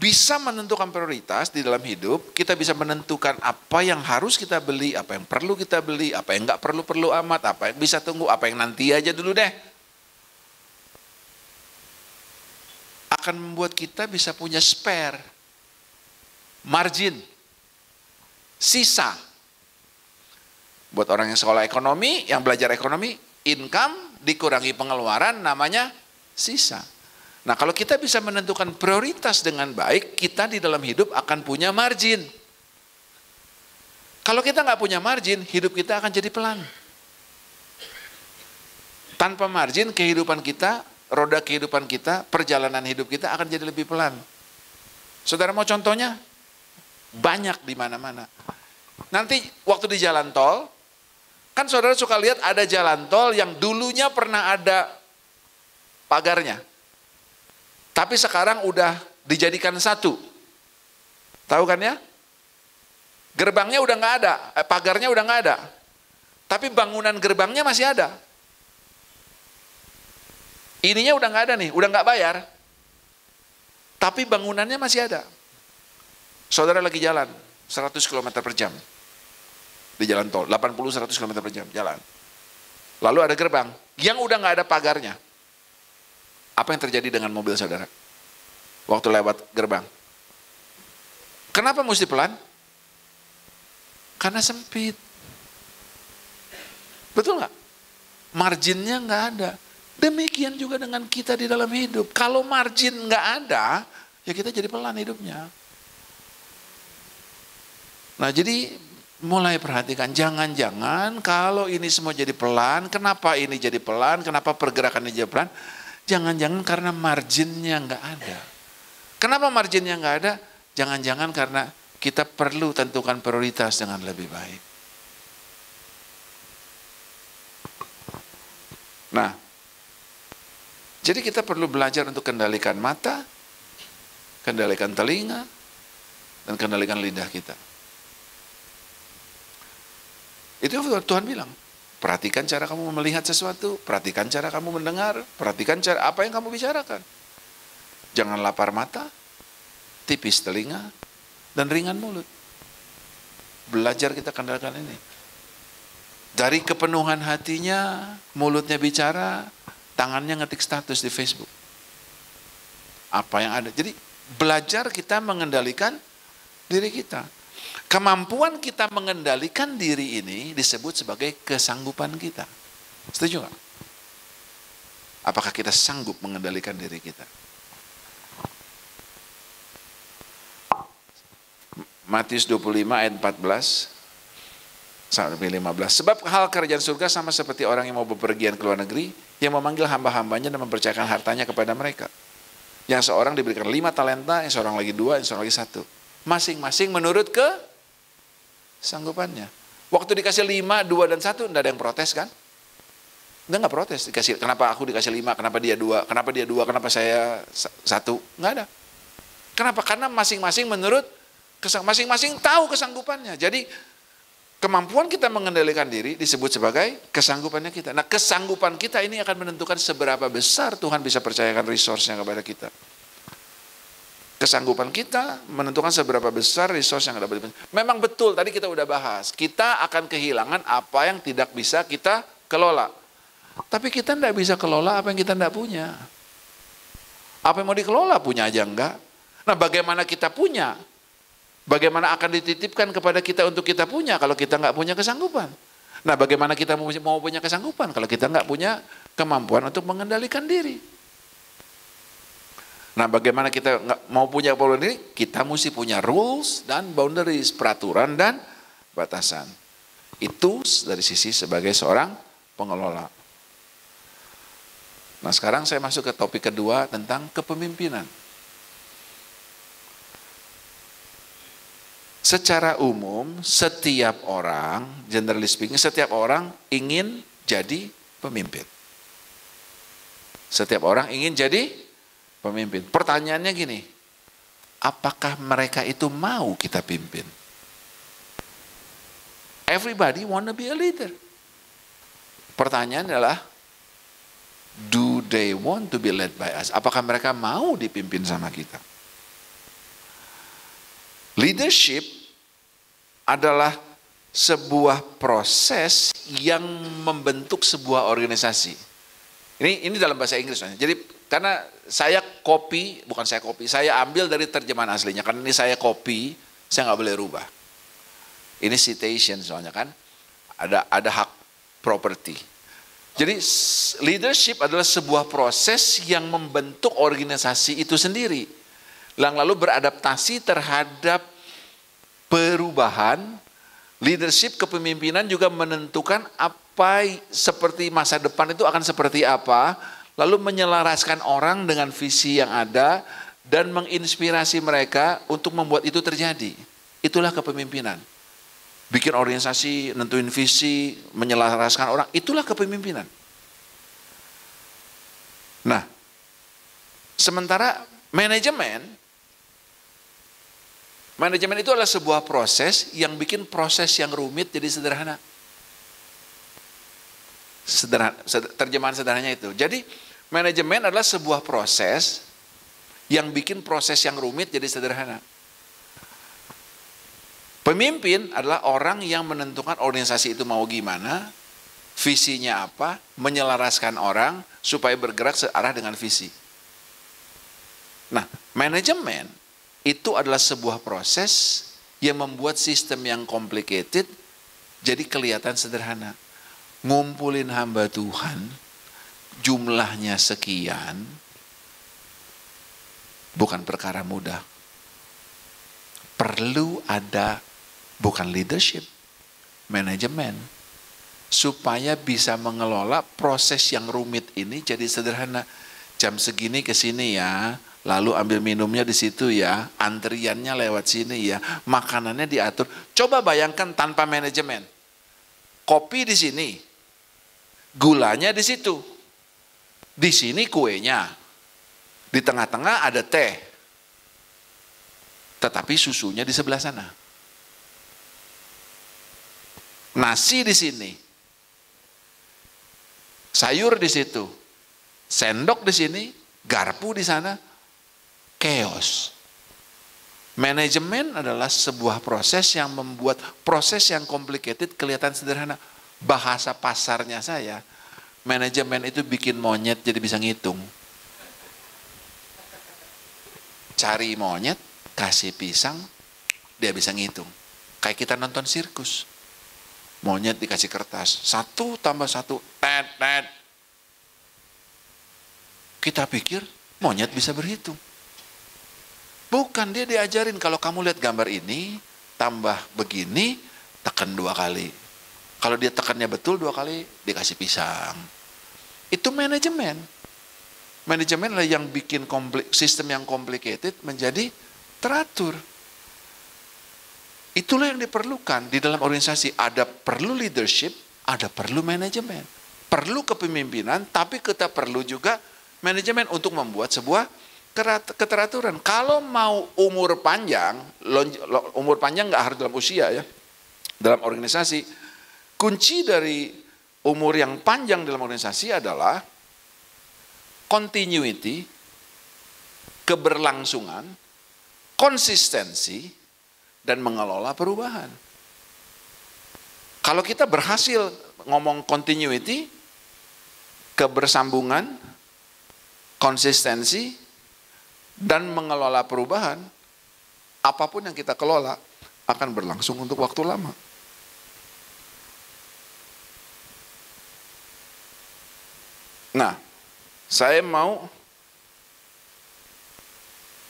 bisa menentukan prioritas di dalam hidup, kita bisa menentukan apa yang harus kita beli, apa yang perlu kita beli, apa yang nggak perlu-perlu amat, apa yang bisa tunggu, apa yang nanti aja dulu deh. Akan membuat kita bisa punya spare, margin, sisa. Buat orang yang sekolah ekonomi, yang belajar ekonomi, income dikurangi pengeluaran namanya sisa. Nah kalau kita bisa menentukan prioritas dengan baik, kita di dalam hidup akan punya margin. Kalau kita nggak punya margin, hidup kita akan jadi pelan. Tanpa margin, kehidupan kita, roda kehidupan kita, perjalanan hidup kita akan jadi lebih pelan. Saudara mau contohnya? Banyak di mana-mana. Nanti waktu di jalan tol, kan saudara suka lihat ada jalan tol yang dulunya pernah ada pagarnya. Tapi sekarang udah dijadikan satu. Tahu kan ya? Gerbangnya udah nggak ada, eh, pagarnya udah nggak ada. Tapi bangunan gerbangnya masih ada. Ininya udah nggak ada nih, udah nggak bayar. Tapi bangunannya masih ada. Saudara lagi jalan 100 km per jam di jalan tol, 80-100 km per jam jalan. Lalu ada gerbang yang udah nggak ada pagarnya. Apa yang terjadi dengan mobil saudara? Waktu lewat gerbang. Kenapa mesti pelan? Karena sempit. Betul nggak? Marginnya nggak ada. Demikian juga dengan kita di dalam hidup. Kalau margin nggak ada, ya kita jadi pelan hidupnya. Nah jadi mulai perhatikan, jangan-jangan kalau ini semua jadi pelan, kenapa ini jadi pelan, kenapa pergerakan ini jadi pelan, Jangan-jangan karena marginnya nggak ada. Kenapa marginnya nggak ada? Jangan-jangan karena kita perlu tentukan prioritas dengan lebih baik. Nah, jadi kita perlu belajar untuk kendalikan mata, kendalikan telinga, dan kendalikan lidah kita. Itu Tuhan bilang, Perhatikan cara kamu melihat sesuatu, perhatikan cara kamu mendengar, perhatikan cara apa yang kamu bicarakan. Jangan lapar mata, tipis telinga, dan ringan mulut. Belajar kita kendalikan ini. Dari kepenuhan hatinya, mulutnya bicara, tangannya ngetik status di Facebook. Apa yang ada. Jadi belajar kita mengendalikan diri kita. Kemampuan kita mengendalikan diri ini disebut sebagai kesanggupan kita. Setuju nggak? Apakah kita sanggup mengendalikan diri kita? Matius 25 ayat 14 sampai 15. Sebab hal kerajaan surga sama seperti orang yang mau bepergian ke luar negeri, yang memanggil hamba-hambanya dan mempercayakan hartanya kepada mereka. Yang seorang diberikan lima talenta, yang seorang lagi dua, yang seorang lagi satu. Masing-masing menurut ke sanggupannya. Waktu dikasih lima, dua, dan satu, tidak ada yang protes kan? Enggak nggak protes dikasih kenapa aku dikasih lima, kenapa dia dua, kenapa dia dua, kenapa saya satu, nggak ada. Kenapa? Karena masing-masing menurut masing-masing tahu kesanggupannya. Jadi kemampuan kita mengendalikan diri disebut sebagai kesanggupannya kita. Nah kesanggupan kita ini akan menentukan seberapa besar Tuhan bisa percayakan resource-nya kepada kita. Kesanggupan kita menentukan seberapa besar resource yang ada. Memang betul, tadi kita udah bahas. Kita akan kehilangan apa yang tidak bisa kita kelola. Tapi kita tidak bisa kelola apa yang kita tidak punya. Apa yang mau dikelola punya aja enggak. Nah bagaimana kita punya? Bagaimana akan dititipkan kepada kita untuk kita punya kalau kita nggak punya kesanggupan? Nah bagaimana kita mau punya kesanggupan kalau kita nggak punya kemampuan untuk mengendalikan diri? Nah bagaimana kita nggak mau punya kemampuan diri? Kita mesti punya rules dan boundaries, peraturan dan batasan. Itu dari sisi sebagai seorang pengelola. Nah sekarang saya masuk ke topik kedua tentang kepemimpinan. Secara umum, setiap orang, generally speaking, setiap orang ingin jadi pemimpin. Setiap orang ingin jadi pemimpin. Pertanyaannya gini, apakah mereka itu mau kita pimpin? Everybody wanna be a leader. Pertanyaan adalah, do they want to be led by us? Apakah mereka mau dipimpin sama kita? Leadership adalah sebuah proses yang membentuk sebuah organisasi. Ini ini dalam bahasa Inggris. Jadi karena saya copy, bukan saya copy, saya ambil dari terjemahan aslinya. Karena ini saya copy, saya nggak boleh rubah. Ini citation soalnya kan, ada ada hak property. Jadi leadership adalah sebuah proses yang membentuk organisasi itu sendiri. Yang lalu beradaptasi terhadap perubahan. Leadership kepemimpinan juga menentukan apa seperti masa depan itu akan seperti apa. Lalu menyelaraskan orang dengan visi yang ada dan menginspirasi mereka untuk membuat itu terjadi. Itulah kepemimpinan bikin organisasi, nentuin visi, menyelaraskan orang, itulah kepemimpinan. Nah, sementara manajemen, manajemen itu adalah sebuah proses yang bikin proses yang rumit jadi sederhana. Sederhana, terjemahan sederhananya itu. Jadi manajemen adalah sebuah proses yang bikin proses yang rumit jadi sederhana. Pemimpin adalah orang yang menentukan organisasi itu mau gimana, visinya apa, menyelaraskan orang supaya bergerak searah dengan visi. Nah, manajemen itu adalah sebuah proses yang membuat sistem yang complicated jadi kelihatan sederhana. Ngumpulin hamba Tuhan, jumlahnya sekian, bukan perkara mudah. Perlu ada bukan leadership, manajemen, supaya bisa mengelola proses yang rumit ini jadi sederhana. Jam segini ke sini ya, lalu ambil minumnya di situ ya, antriannya lewat sini ya, makanannya diatur. Coba bayangkan tanpa manajemen. Kopi di sini, gulanya di situ. Di sini kuenya. Di tengah-tengah ada teh. Tetapi susunya di sebelah sana. Nasi di sini. Sayur di situ. Sendok di sini, garpu di sana. Chaos. Manajemen adalah sebuah proses yang membuat proses yang complicated kelihatan sederhana. Bahasa pasarnya saya, manajemen itu bikin monyet jadi bisa ngitung. Cari monyet, kasih pisang, dia bisa ngitung. Kayak kita nonton sirkus. Monyet dikasih kertas. Satu tambah satu. Tet, tet. Kita pikir monyet bisa berhitung. Bukan dia diajarin kalau kamu lihat gambar ini, tambah begini, tekan dua kali. Kalau dia tekannya betul dua kali, dikasih pisang. Itu manajemen. Manajemen adalah yang bikin komplik, sistem yang complicated menjadi teratur. Itulah yang diperlukan di dalam organisasi. Ada perlu leadership, ada perlu manajemen. Perlu kepemimpinan, tapi kita perlu juga manajemen untuk membuat sebuah keteraturan. Kalau mau umur panjang, umur panjang nggak harus dalam usia ya, dalam organisasi, kunci dari umur yang panjang dalam organisasi adalah continuity, keberlangsungan, konsistensi, dan mengelola perubahan. Kalau kita berhasil ngomong continuity, kebersambungan, konsistensi, dan mengelola perubahan, apa pun yang kita kelola akan berlangsung untuk waktu lama. Nah, saya mau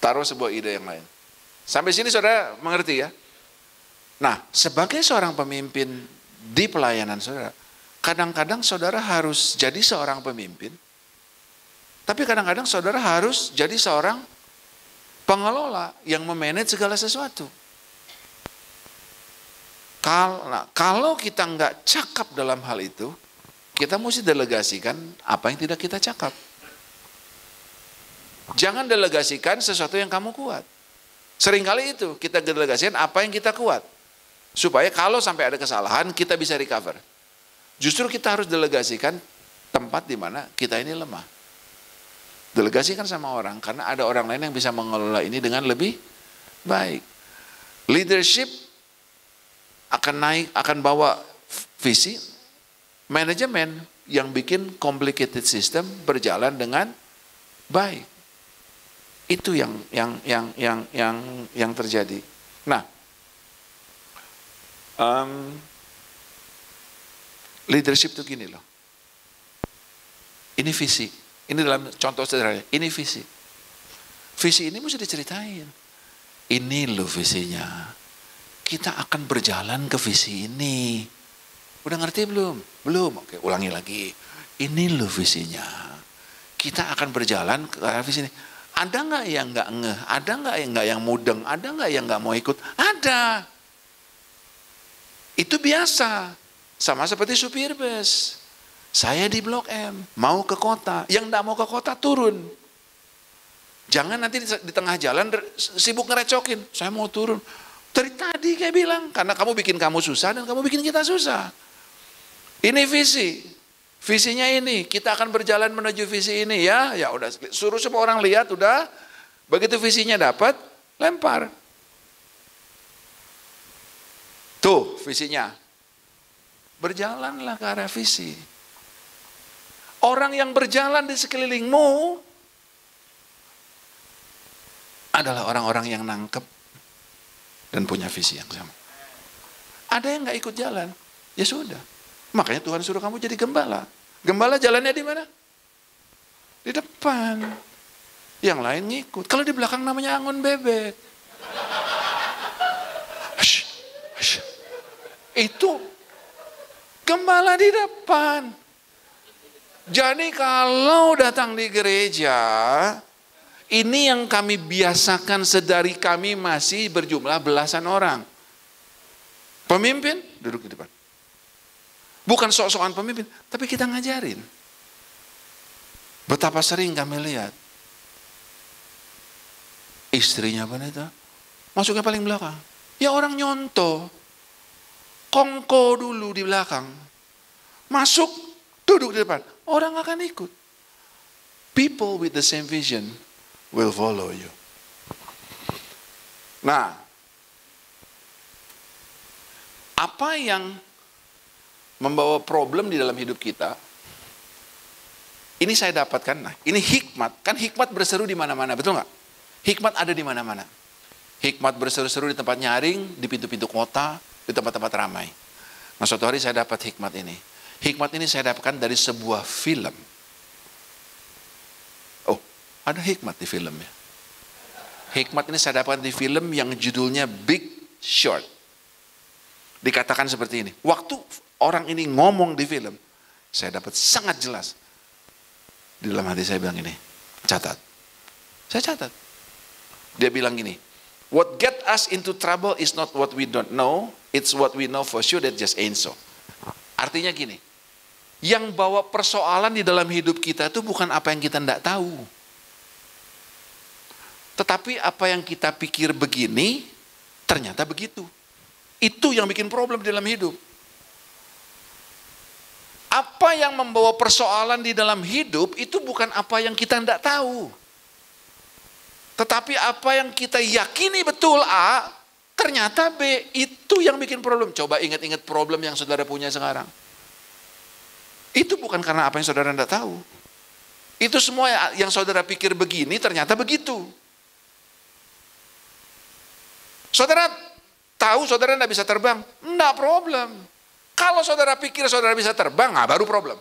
taruh sebuah ide yang lain. Sampai sini saudara mengerti ya? Nah, sebagai seorang pemimpin di pelayanan saudara, kadang-kadang saudara harus jadi seorang pemimpin, tapi kadang-kadang saudara harus jadi seorang pengelola yang memanage segala sesuatu. Kalau, nah, kalau kita nggak cakap dalam hal itu, kita mesti delegasikan apa yang tidak kita cakap. Jangan delegasikan sesuatu yang kamu kuat. Seringkali itu kita delegasikan apa yang kita kuat. Supaya kalau sampai ada kesalahan kita bisa recover. Justru kita harus delegasikan tempat di mana kita ini lemah. Delegasikan sama orang karena ada orang lain yang bisa mengelola ini dengan lebih baik. Leadership akan naik, akan bawa visi, manajemen yang bikin complicated system berjalan dengan baik. Itu yang yang yang yang yang yang terjadi. Nah, um, leadership itu gini loh. Ini visi. Ini dalam contoh sederhana. Ini visi. Visi ini mesti diceritain. Ini loh visinya. Kita akan berjalan ke visi ini. Udah ngerti belum? Belum. Oke, ulangi lagi. Ini loh visinya. Kita akan berjalan ke visi ini. Ada nggak yang nggak ngeh? Ada nggak yang nggak yang mudeng? Ada nggak yang nggak mau ikut? Ada. Itu biasa. Sama seperti supir bus. Saya di Blok M, mau ke kota. Yang nggak mau ke kota turun. Jangan nanti di tengah jalan sibuk ngerecokin. Saya mau turun. Dari tadi kayak bilang, karena kamu bikin kamu susah dan kamu bikin kita susah. Ini visi. Visinya ini, kita akan berjalan menuju visi ini ya. Ya udah, suruh semua orang lihat udah. Begitu visinya dapat, lempar. Tuh visinya. Berjalanlah ke arah visi. Orang yang berjalan di sekelilingmu adalah orang-orang yang nangkep dan punya visi yang sama. Ada yang nggak ikut jalan, ya sudah. Makanya Tuhan suruh kamu jadi gembala. Gembala jalannya di mana? Di depan. Yang lain ngikut. Kalau di belakang namanya angon bebek. Hush, hush. Itu gembala di depan. Jadi kalau datang di gereja, ini yang kami biasakan sedari kami masih berjumlah belasan orang. Pemimpin duduk di depan. Bukan sok-sokan pemimpin, tapi kita ngajarin. Betapa sering kami lihat. Istrinya pendeta, masuknya paling belakang. Ya orang nyonto. Kongko dulu di belakang. Masuk, duduk di depan. Orang akan ikut. People with the same vision will follow you. Nah, apa yang membawa problem di dalam hidup kita, ini saya dapatkan, nah ini hikmat, kan hikmat berseru di mana-mana, betul nggak? Hikmat ada di mana-mana. Hikmat berseru-seru di tempat nyaring, di pintu-pintu kota, di tempat-tempat ramai. Nah suatu hari saya dapat hikmat ini. Hikmat ini saya dapatkan dari sebuah film. Oh, ada hikmat di filmnya. Hikmat ini saya dapatkan di film yang judulnya Big Short. dikatakan seperti ini. Waktu orang ini ngomong di film, saya dapat sangat jelas. Di dalam hati saya bilang ini, catat. Saya catat. Dia bilang gini, what get us into trouble is not what we don't know, it's what we know for sure that just ain't so. Artinya gini, yang bawa persoalan di dalam hidup kita itu bukan apa yang kita tidak tahu. Tetapi apa yang kita pikir begini, ternyata begitu. Itu yang bikin problem di dalam hidup. Apa yang membawa persoalan di dalam hidup itu bukan apa yang kita tidak tahu. Tetapi apa yang kita yakini betul A, ternyata B. Itu yang bikin problem. Coba ingat-ingat problem yang saudara punya sekarang. Itu bukan karena apa yang saudara tidak tahu. Itu semua yang saudara pikir begini ternyata begitu. Saudara tahu saudara tidak bisa terbang? Tidak problem. Kalau saudara pikir saudara bisa terbang, nah baru problem.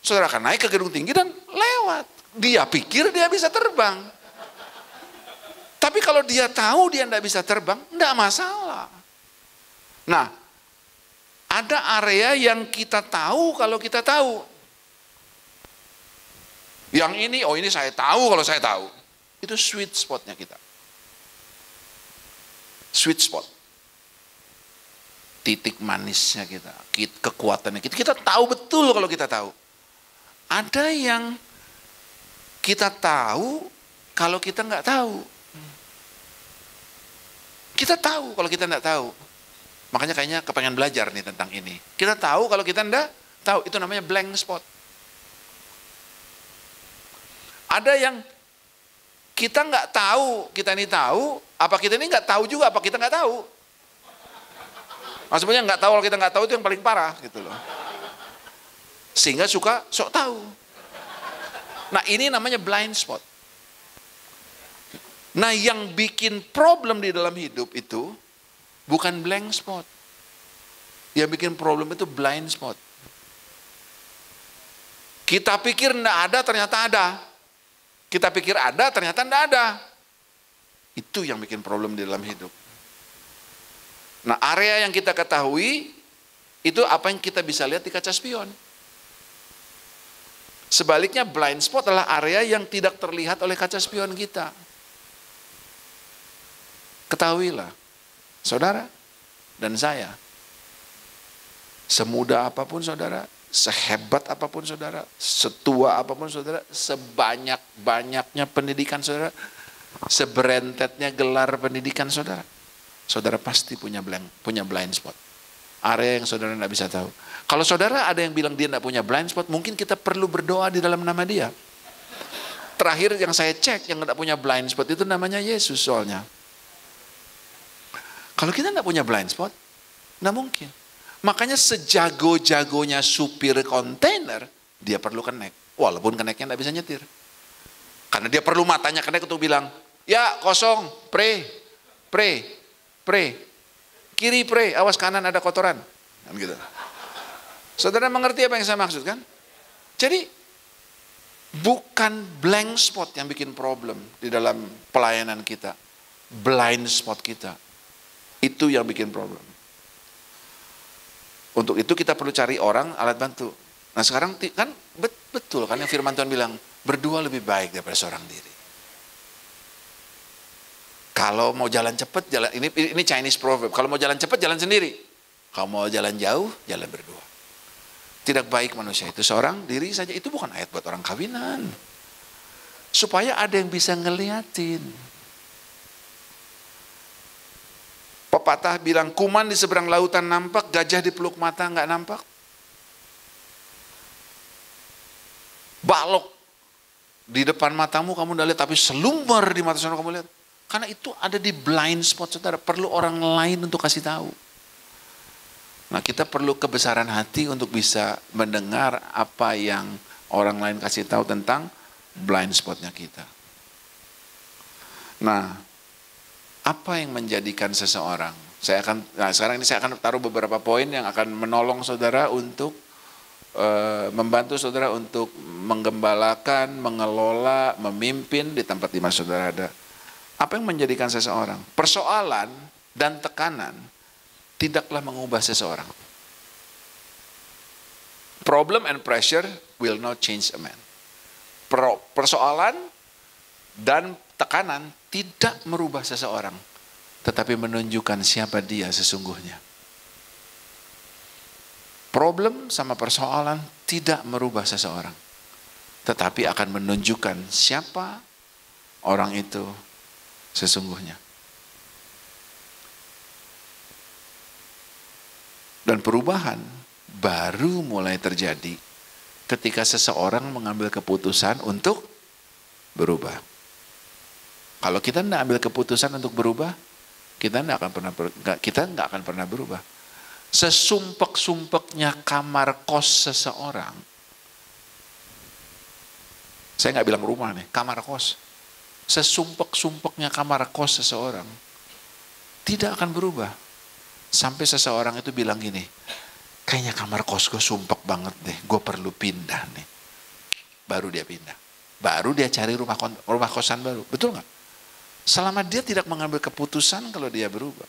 Saudara akan naik ke gedung tinggi dan lewat. Dia pikir dia bisa terbang. Tapi kalau dia tahu dia tidak bisa terbang, tidak masalah. Nah, ada area yang kita tahu kalau kita tahu. Yang ini, oh ini saya tahu kalau saya tahu. Itu sweet spotnya kita. Sweet spot titik manisnya kita, kekuatannya kita. Kita tahu betul kalau kita tahu. Ada yang kita tahu kalau kita nggak tahu. Kita tahu kalau kita nggak tahu. Makanya kayaknya kepengen belajar nih tentang ini. Kita tahu kalau kita nggak tahu. Itu namanya blank spot. Ada yang kita nggak tahu, kita ini tahu, apa kita ini nggak tahu juga, apa kita nggak tahu. Maksudnya nggak tahu kalau kita nggak tahu itu yang paling parah gitu loh. Sehingga suka sok tahu. Nah ini namanya blind spot. Nah yang bikin problem di dalam hidup itu bukan blank spot. Yang bikin problem itu blind spot. Kita pikir tidak ada, ternyata ada. Kita pikir ada, ternyata tidak ada. Itu yang bikin problem di dalam hidup. Nah area yang kita ketahui itu apa yang kita bisa lihat di kaca spion. Sebaliknya blind spot adalah area yang tidak terlihat oleh kaca spion kita. Ketahuilah, saudara dan saya, semudah apa pun saudara, sehebat apa pun saudara, setua apa pun saudara, sebanyak-banyaknya pendidikan saudara, seberentetnya gelar pendidikan saudara, saudara pasti punya blank, punya blind spot. Area yang saudara tidak bisa tahu. Kalau saudara ada yang bilang dia tidak punya blind spot, mungkin kita perlu berdoa di dalam nama dia. Terakhir yang saya cek yang tidak punya blind spot itu namanya Yesus soalnya. Kalau kita tidak punya blind spot, tidak mungkin. Makanya sejago-jagonya supir kontainer, dia perlu connect. Walaupun connectnya tidak bisa nyetir. Karena dia perlu matanya connect untuk bilang, ya kosong, pray, pray, pray. Kiri pray, awas kanan ada kotoran. Kan gitu. Saudara mengerti apa yang saya maksud kan? Jadi bukan blank spot yang bikin problem di dalam pelayanan kita. Blind spot kita. Itu yang bikin problem. Untuk itu kita perlu cari orang alat bantu. Nah sekarang kan betul kan yang firman Tuhan bilang, berdua lebih baik daripada seorang diri. Kalau mau jalan cepat, jalan ini ini Chinese proverb. Kalau mau jalan cepat, jalan sendiri. Kalau mau jalan jauh, jalan berdua. Tidak baik manusia itu seorang diri saja. Itu bukan ayat buat orang kawinan. Supaya ada yang bisa ngeliatin. Pepatah bilang, kuman di seberang lautan nampak, gajah di peluk mata nggak nampak. Balok di depan matamu kamu udah lihat, tapi selumbar di mata kamu lihat. Karena itu ada di blind spot saudara. Perlu orang lain untuk kasih tahu. Nah kita perlu kebesaran hati untuk bisa mendengar apa yang orang lain kasih tahu tentang blind spotnya kita. Nah, apa yang menjadikan seseorang? Saya akan, nah sekarang ini saya akan taruh beberapa poin yang akan menolong saudara untuk uh, membantu saudara untuk menggembalakan, mengelola, memimpin di tempat di mana saudara ada. Apa yang menjadikan seseorang? Persoalan dan tekanan tidaklah mengubah seseorang. Problem and pressure will not change a man. Persoalan dan tekanan tidak merubah seseorang, tetapi menunjukkan siapa dia sesungguhnya. Problem sama persoalan tidak merubah seseorang, tetapi akan menunjukkan siapa orang itu sesungguhnya. Dan perubahan baru mulai terjadi ketika seseorang mengambil keputusan untuk berubah. Kalau kita tidak ambil keputusan untuk berubah, kita tidak akan pernah kita nggak akan pernah berubah. Sesumpek-sumpeknya kamar kos seseorang, saya nggak bilang rumah nih, kamar kos. Sesumpek-sumpeknya kamar kos seseorang tidak akan berubah Sampai seseorang itu bilang gini, kayaknya kamar kos gue sumpek banget deh, gue perlu pindah nih. Baru dia pindah. Baru dia cari rumah rumah kosan baru. Betul nggak? Selama dia tidak mengambil keputusan kalau dia berubah.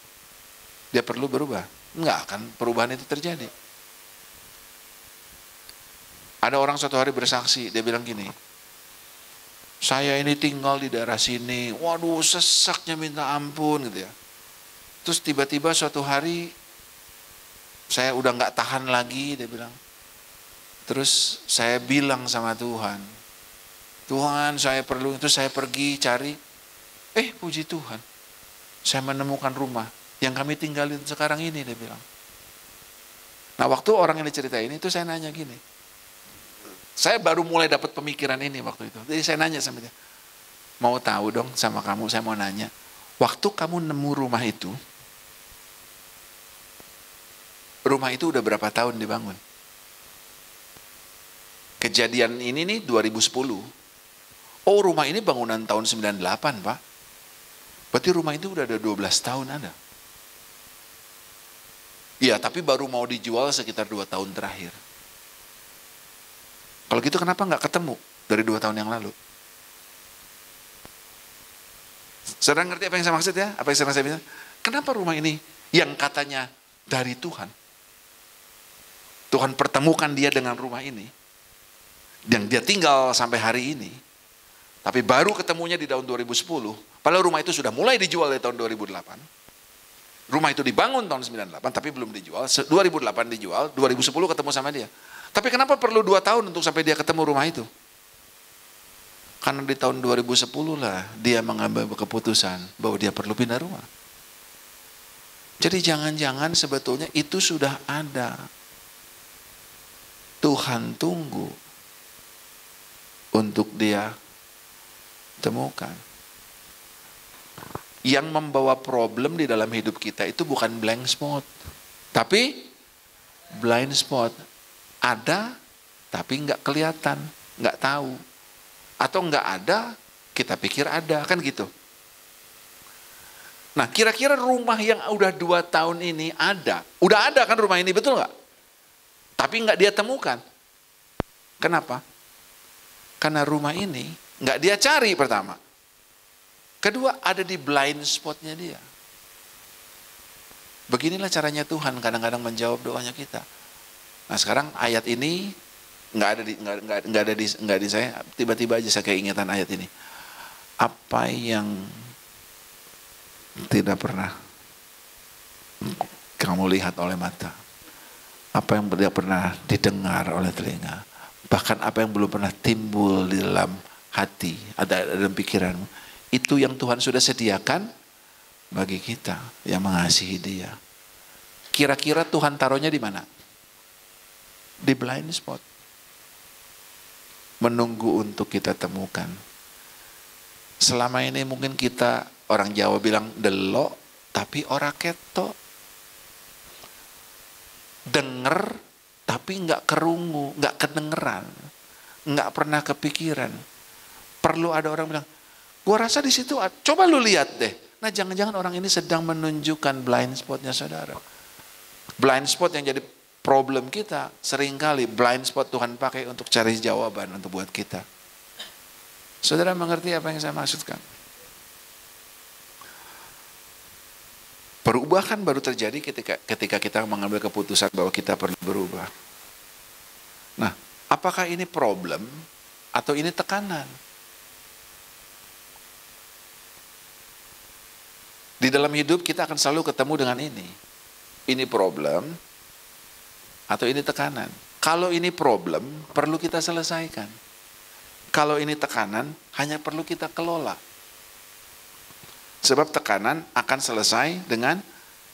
Dia perlu berubah. Nggak akan perubahan itu terjadi. Ada orang suatu hari bersaksi, dia bilang gini, saya ini tinggal di daerah sini, waduh sesaknya minta ampun gitu ya Terus tiba-tiba suatu hari saya udah nggak tahan lagi, dia bilang. Terus saya bilang sama Tuhan, Tuhan saya perlu itu saya pergi cari, eh puji Tuhan, saya menemukan rumah yang kami tinggalin sekarang ini, dia bilang. Nah waktu orang yang diceritain itu saya nanya gini, saya baru mulai dapat pemikiran ini waktu itu. Jadi saya nanya sama dia, mau tahu dong sama kamu, saya mau nanya, waktu kamu nemu rumah itu, Rumah itu udah berapa tahun dibangun? Kejadian ini nih 2010. Oh rumah ini bangunan tahun 98 Pak. Berarti rumah itu udah ada 12 tahun ada. Iya tapi baru mau dijual sekitar 2 tahun terakhir. Kalau gitu kenapa nggak ketemu dari 2 tahun yang lalu? Saudara ngerti apa yang saya maksud ya? Apa yang saya bilang? Kenapa rumah ini yang katanya dari Tuhan Tuhan pertemukan dia dengan rumah ini, yang dia tinggal sampai hari ini, tapi baru ketemunya di tahun 2010, padahal rumah itu sudah mulai dijual di tahun 2008. Rumah itu dibangun tahun 98, tapi belum dijual. 2008 dijual, 2010 ketemu sama dia. Tapi kenapa perlu dua tahun untuk sampai dia ketemu rumah itu? Karena di tahun 2010 lah dia mengambil keputusan bahwa dia perlu pindah rumah. Jadi jangan-jangan sebetulnya itu sudah ada. Tuhan tunggu untuk dia temukan. Yang membawa problem di dalam hidup kita itu bukan blank spot. Tapi blind spot. Ada tapi nggak kelihatan, nggak tahu. Atau nggak ada, kita pikir ada, kan gitu. Nah kira-kira rumah yang udah dua tahun ini ada. Udah ada kan rumah ini, betul nggak? Tapi nggak dia temukan. Kenapa? Karena rumah ini nggak dia cari pertama. Kedua ada di blind spotnya dia. Beginilah caranya Tuhan kadang-kadang menjawab doanya kita. Nah sekarang ayat ini nggak ada di nggak, nggak, ada di nggak di saya tiba-tiba aja saya keingetan ayat ini. Apa yang tidak pernah kamu lihat oleh mata apa yang tidak pernah didengar oleh telinga, bahkan apa yang belum pernah timbul di dalam hati, ada dalam pikiran, itu yang Tuhan sudah sediakan bagi kita yang mengasihi Dia. Kira-kira Tuhan taruhnya di mana? Di blind spot. Menunggu untuk kita temukan. Selama ini mungkin kita orang Jawa bilang delok, tapi ora ketok denger tapi nggak kerungu, nggak kedengeran, nggak pernah kepikiran. Perlu ada orang bilang, gua rasa di situ, coba lu lihat deh. Nah jangan-jangan orang ini sedang menunjukkan blind spotnya saudara. Blind spot yang jadi problem kita sering kali blind spot Tuhan pakai untuk cari jawaban untuk buat kita. Saudara mengerti apa yang saya maksudkan? Berubah kan baru terjadi ketika ketika kita mengambil keputusan bahwa kita perlu berubah. Nah, apakah ini problem atau ini tekanan? Di dalam hidup kita akan selalu ketemu dengan ini. Ini problem atau ini tekanan. Kalau ini problem, perlu kita selesaikan. Kalau ini tekanan, hanya perlu kita kelola. Sebab tekanan akan selesai dengan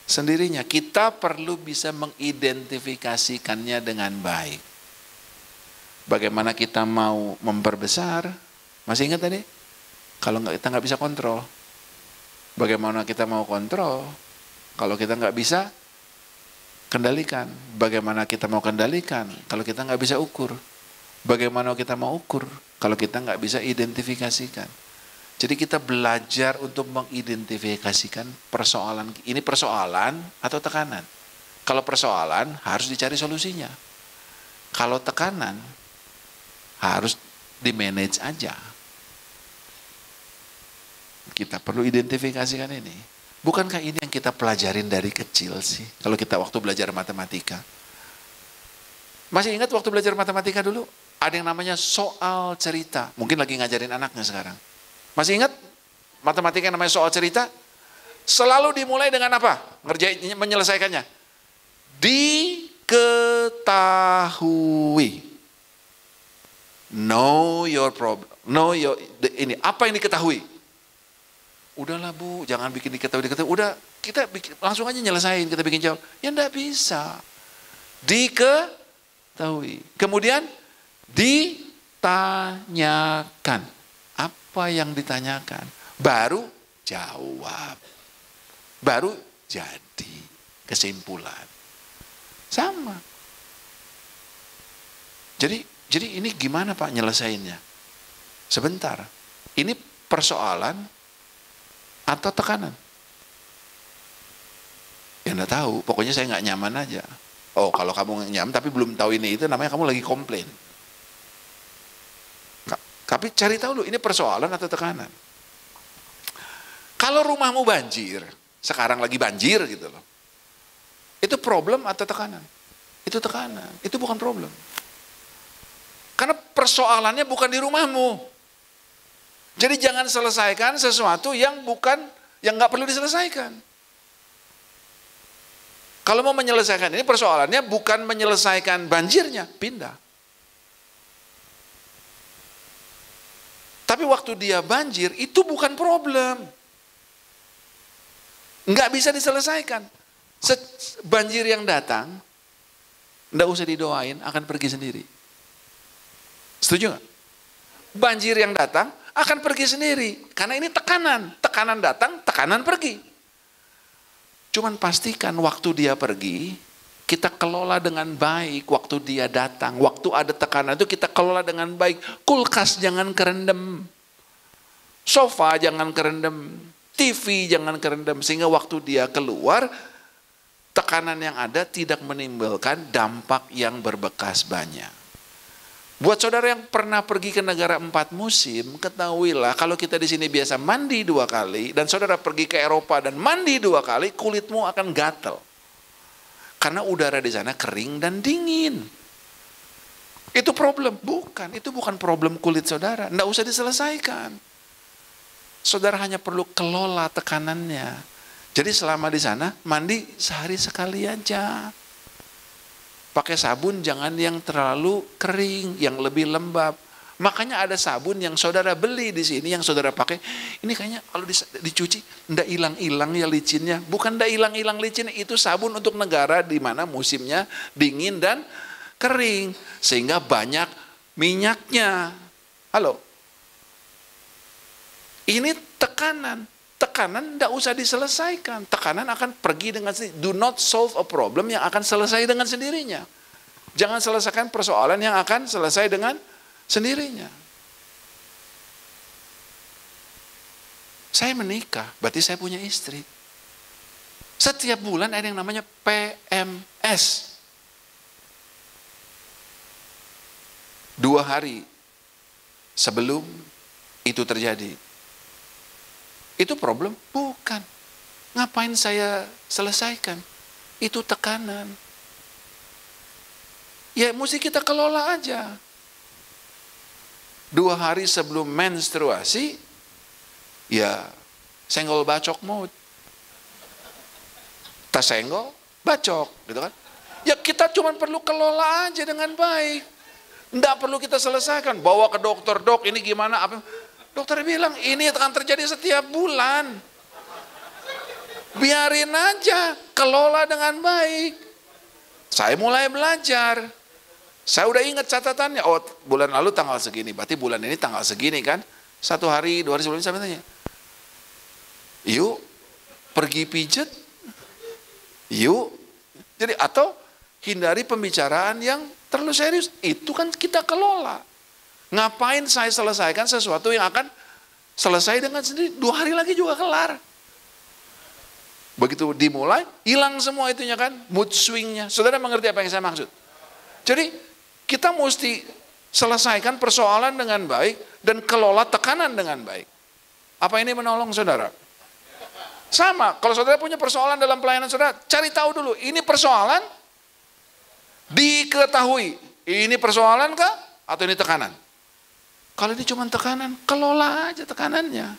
sendirinya. Kita perlu bisa mengidentifikasikannya dengan baik. Bagaimana kita mau memperbesar? Masih ingat tadi? Kalau nggak kita nggak bisa kontrol. Bagaimana kita mau kontrol? Kalau kita nggak bisa kendalikan. Bagaimana kita mau kendalikan? Kalau kita nggak bisa ukur. Bagaimana kita mau ukur? Kalau kita nggak bisa identifikasikan. Jadi kita belajar untuk mengidentifikasikan persoalan. Ini persoalan atau tekanan. Kalau persoalan harus dicari solusinya. Kalau tekanan harus di manage aja. Kita perlu identifikasikan ini. Bukankah ini yang kita pelajarin dari kecil sih? Kalau kita waktu belajar matematika. Masih ingat waktu belajar matematika dulu? Ada yang namanya soal cerita. Mungkin lagi ngajarin anaknya sekarang masih ingat matematika yang namanya soal cerita? Selalu dimulai dengan apa? Ngerjain menyelesaikannya. Diketahui. Know your problem. Know your ini apa yang diketahui? Udahlah bu, jangan bikin diketahui diketahui. Udah kita bikin, langsung aja nyelesain kita bikin jawab. Ya enggak bisa. Diketahui. Kemudian ditanyakan apa yang ditanyakan. Baru jawab. Baru jadi kesimpulan. Sama. Jadi jadi ini gimana Pak nyelesainnya? Sebentar. Ini persoalan atau tekanan? Ya enggak tahu, pokoknya saya nggak nyaman aja. Oh kalau kamu nyaman tapi belum tahu ini itu namanya kamu lagi komplain. Tapi cari tahu dulu ini persoalan atau tekanan. Kalau rumahmu banjir, sekarang lagi banjir gitu loh. Itu problem atau tekanan? Itu tekanan, itu bukan problem. Karena persoalannya bukan di rumahmu. Jadi jangan selesaikan sesuatu yang bukan, yang nggak perlu diselesaikan. Kalau mau menyelesaikan ini persoalannya bukan menyelesaikan banjirnya, pindah. Tapi waktu dia banjir, itu bukan problem. Nggak bisa diselesaikan. Banjir yang datang, nggak usah didoain, akan pergi sendiri. Setuju nggak? Banjir yang datang akan pergi sendiri. Karena ini tekanan. Tekanan datang, tekanan pergi. Cuman pastikan waktu dia pergi, kita kelola dengan baik waktu dia datang. Waktu ada tekanan itu kita kelola dengan baik. Kulkas jangan kerendam. Sofa jangan kerendam. TV jangan kerendam. Sehingga waktu dia keluar, tekanan yang ada tidak menimbulkan dampak yang berbekas banyak. Buat saudara yang pernah pergi ke negara empat musim, ketahuilah kalau kita di sini biasa mandi dua kali, dan saudara pergi ke Eropa dan mandi dua kali, kulitmu akan gatel. Karena udara di sana kering dan dingin. Itu problem? Bukan. Itu bukan problem kulit saudara. Tidak usah diselesaikan. Saudara hanya perlu kelola tekanannya. Jadi selama di sana mandi sehari sekali aja. Pakai sabun jangan yang terlalu kering, yang lebih lembab. Makanya ada sabun yang saudara beli di sini, yang saudara pakai. Ini kayaknya kalau dicuci, ndak hilang-hilang ya licinnya. Bukan ndak hilang-hilang licinnya, itu sabun untuk negara di mana musimnya dingin dan kering. Sehingga banyak minyaknya. Halo? Ini tekanan. Tekanan ndak usah diselesaikan. Tekanan akan pergi dengan sendiri. Do not solve a problem yang akan selesai dengan sendirinya. Jangan selesaikan persoalan yang akan selesai dengan sendirinya. Saya menikah, berarti saya punya istri. Setiap bulan ada yang namanya PMS. Dua hari sebelum itu terjadi. Itu problem? Bukan. Ngapain saya selesaikan? Itu tekanan. Ya mesti kita kelola aja. Dua hari sebelum menstruasi, ya senggol bacok maut. Tas senggol, bacok, gitu kan? Ya kita cuma perlu kelola aja dengan baik. Tidak perlu kita selesaikan, bawa ke dokter, dok ini gimana? Apa? Dokter bilang ini akan terjadi setiap bulan. Biarin aja, kelola dengan baik. Saya mulai belajar. Saya udah ingat catatannya, oh bulan lalu tanggal segini, berarti bulan ini tanggal segini kan. Satu hari, dua hari sebelumnya saya tanya, yuk pergi pijet, yuk. Jadi atau hindari pembicaraan yang terlalu serius, itu kan kita kelola. Ngapain saya selesaikan sesuatu yang akan selesai dengan sendiri, dua hari lagi juga kelar. Begitu dimulai, hilang semua itunya kan, mood swingnya. Saudara mengerti apa yang saya maksud? Jadi kita mesti selesaikan persoalan dengan baik dan kelola tekanan dengan baik. Apa ini menolong saudara? Sama, kalau saudara punya persoalan dalam pelayanan saudara, cari tahu dulu, ini persoalan diketahui. Ini persoalan kah atau ini tekanan? Kalau ini cuma tekanan, kelola aja tekanannya.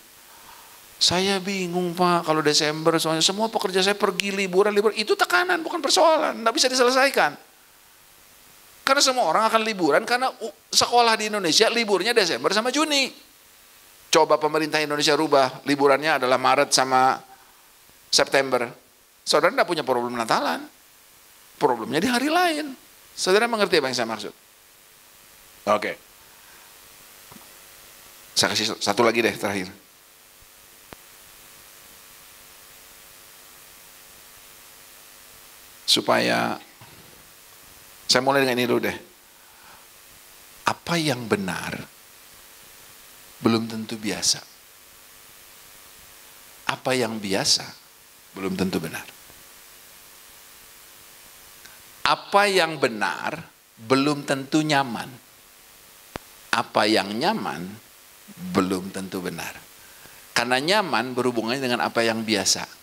Saya bingung pak, kalau Desember soalnya semua pekerja saya pergi liburan, liburan itu tekanan bukan persoalan, tidak bisa diselesaikan. Karena semua orang akan liburan karena sekolah di Indonesia liburnya Desember sama Juni. Coba pemerintah Indonesia rubah, liburannya adalah Maret sama September. Saudara tidak punya problem Natalan. Problemnya di hari lain. Saudara mengerti apa yang saya maksud? Oke. Saya kasih satu lagi deh terakhir. Supaya saya mulai dengan ini dulu deh. Apa yang benar belum tentu biasa. Apa yang biasa belum tentu benar. Apa yang benar belum tentu nyaman. Apa yang nyaman belum tentu benar. Karena nyaman berhubungan dengan apa yang biasa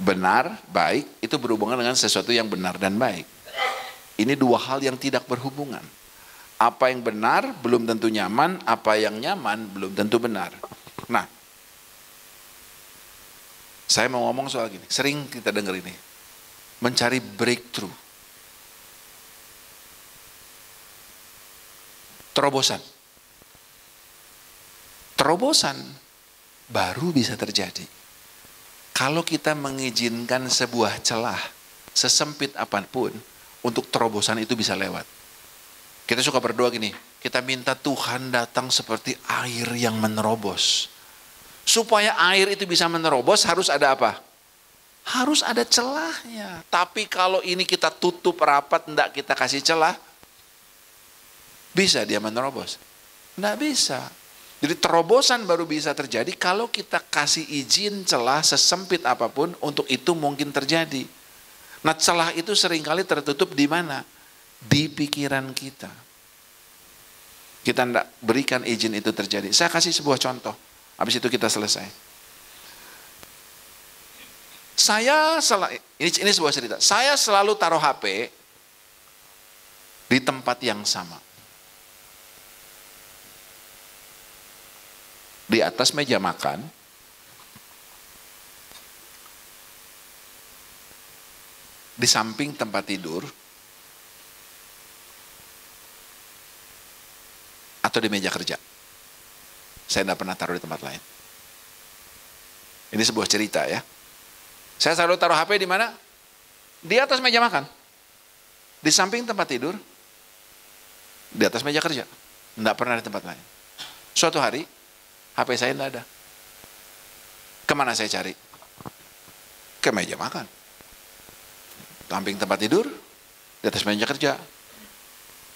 benar, baik, itu berhubungan dengan sesuatu yang benar dan baik. Ini dua hal yang tidak berhubungan. Apa yang benar belum tentu nyaman, apa yang nyaman belum tentu benar. Nah, saya mau ngomong soal gini, sering kita dengar ini. Mencari breakthrough. Terobosan. Terobosan baru bisa terjadi kalau kita mengizinkan sebuah celah, sesempit apa pun, untuk terobosan itu bisa lewat. Kita suka berdoa gini, kita minta Tuhan datang seperti air yang menerobos. Supaya air itu bisa menerobos harus ada apa? Harus ada celahnya. Tapi kalau ini kita tutup rapat, tidak kita kasih celah, bisa dia menerobos? Tidak bisa. Jadi terobosan baru bisa terjadi kalau kita kasih izin celah sesempit apa pun untuk itu mungkin terjadi. Nah celah itu sering kali tertutup di mana? Di pikiran kita. Kita tidak berikan izin itu terjadi. Saya kasih sebuah contoh. Habis itu kita selesai. Saya ini, ini sebuah cerita. Saya selalu taruh HP di tempat yang sama. Di atas meja makan, di samping tempat tidur, atau di meja kerja. Saya tidak pernah taruh di tempat lain. Ini sebuah cerita ya. Saya selalu taruh HP di mana? Di atas meja makan. Di samping tempat tidur. Di atas meja kerja. Tidak pernah di tempat lain. Suatu hari, HP saya tidak ada. Ke mana saya cari? Ke meja makan. Samping tempat tidur, di atas meja kerja.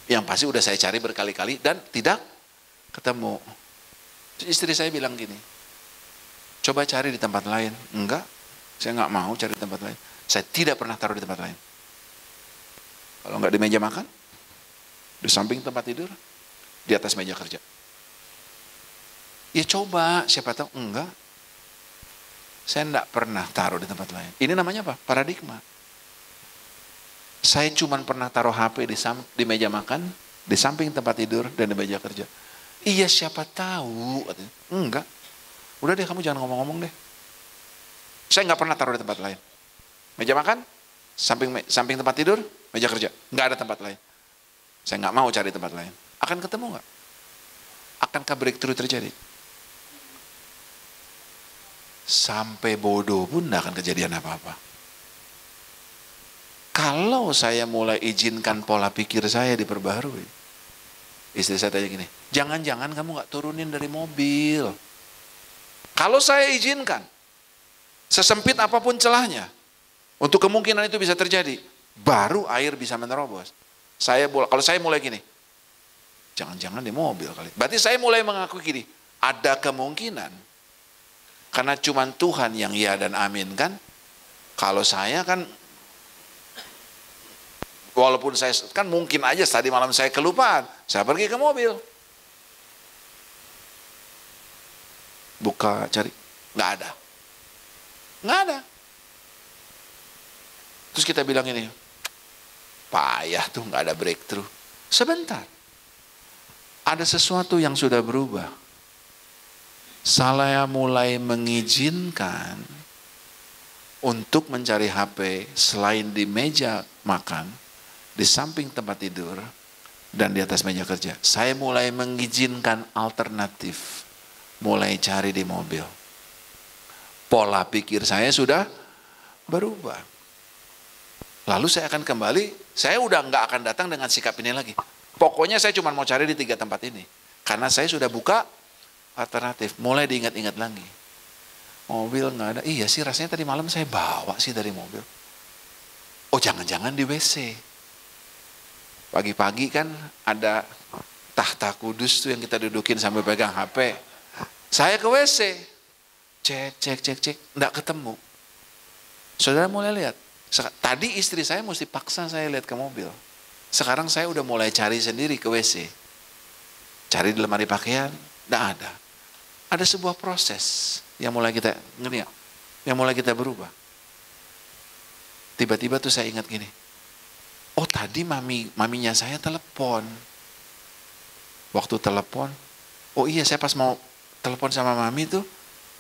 Yang pasti udah saya cari berkali-kali dan tidak ketemu. Istri saya bilang gini, coba cari di tempat lain. Enggak, saya nggak mau cari di tempat lain. Saya tidak pernah taruh di tempat lain. Kalau nggak di meja makan, di samping tempat tidur, di atas meja kerja. Ya coba, siapa tahu enggak. Saya tidak pernah taruh di tempat lain. Ini namanya apa? Paradigma. Saya cuma pernah taruh HP di, di meja makan, di samping tempat tidur, dan di meja kerja. Iya siapa tahu. Enggak. Udah deh kamu jangan ngomong-ngomong deh. Saya nggak pernah taruh di tempat lain. Meja makan, samping samping tempat tidur, meja kerja. Nggak ada tempat lain. Saya nggak mau cari tempat lain. Akan ketemu nggak? Akankah breakthrough terjadi? Sampai bodoh pun tidak akan kejadian apa-apa. Kalau saya mulai izinkan pola pikir saya diperbarui. Istri saya tanya gini, jangan-jangan kamu gak turunin dari mobil. Kalau saya izinkan, sesempit apa pun celahnya, untuk kemungkinan itu bisa terjadi, baru air bisa menerobos. Saya kalau saya mulai gini, jangan-jangan di mobil kali. Berarti saya mulai mengakui gini, ada kemungkinan karena cuma Tuhan yang ya dan amin kan. Kalau saya kan walaupun saya kan mungkin aja tadi malam saya kelupaan, saya pergi ke mobil. Buka cari, nggak ada. Nggak ada. Terus kita bilang ini, payah tuh nggak ada breakthrough. Sebentar. Ada sesuatu yang sudah berubah saya mulai mengizinkan untuk mencari HP selain di meja makan, di samping tempat tidur, dan di atas meja kerja. Saya mulai mengizinkan alternatif, mulai cari di mobil. Pola pikir saya sudah berubah. Lalu saya akan kembali, saya udah nggak akan datang dengan sikap ini lagi. Pokoknya saya cuma mau cari di tiga tempat ini. Karena saya sudah buka alternatif. Mulai diingat-ingat lagi. Mobil nggak ada. Iya sih rasanya tadi malam saya bawa sih dari mobil. Oh jangan-jangan di WC. Pagi-pagi kan ada tahta kudus tuh yang kita dudukin sambil pegang HP. Saya ke WC. Cek, cek, cek, cek. Nggak ketemu. Saudara mulai lihat. Tadi istri saya mesti paksa saya lihat ke mobil. Sekarang saya udah mulai cari sendiri ke WC. Cari di lemari pakaian, tidak ada ada sebuah proses yang mulai kita ngerti ya? Yang mulai kita berubah. Tiba-tiba tuh saya ingat gini. Oh tadi mami maminya saya telepon. Waktu telepon, oh iya saya pas mau telepon sama mami tuh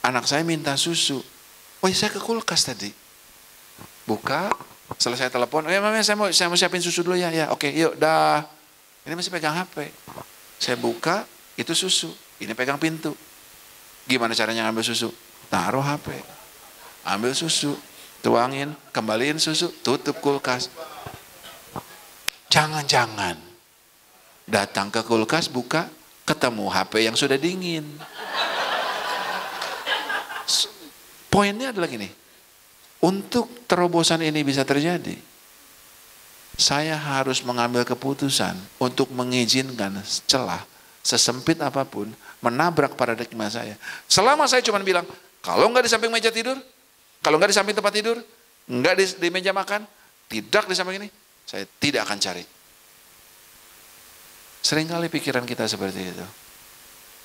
anak saya minta susu. Oh iya saya ke kulkas tadi. Buka, selesai telepon, oh ya mami saya mau saya mau siapin susu dulu ya. Ya, oke, yuk dah. Ini masih pegang HP. Saya buka, itu susu. Ini pegang pintu. Gimana caranya ngambil susu? Taruh HP. Ambil susu, tuangin, kembaliin susu, tutup kulkas. Jangan-jangan datang ke kulkas buka, ketemu HP yang sudah dingin. Poinnya adalah gini, untuk terobosan ini bisa terjadi, saya harus mengambil keputusan untuk mengizinkan celah sesempit apa pun menabrak paradigma saya. Selama saya cuma bilang, kalau nggak di samping meja tidur, kalau nggak di samping tempat tidur, nggak di, di meja makan, tidak di samping ini, saya tidak akan cari. Seringkali pikiran kita seperti itu.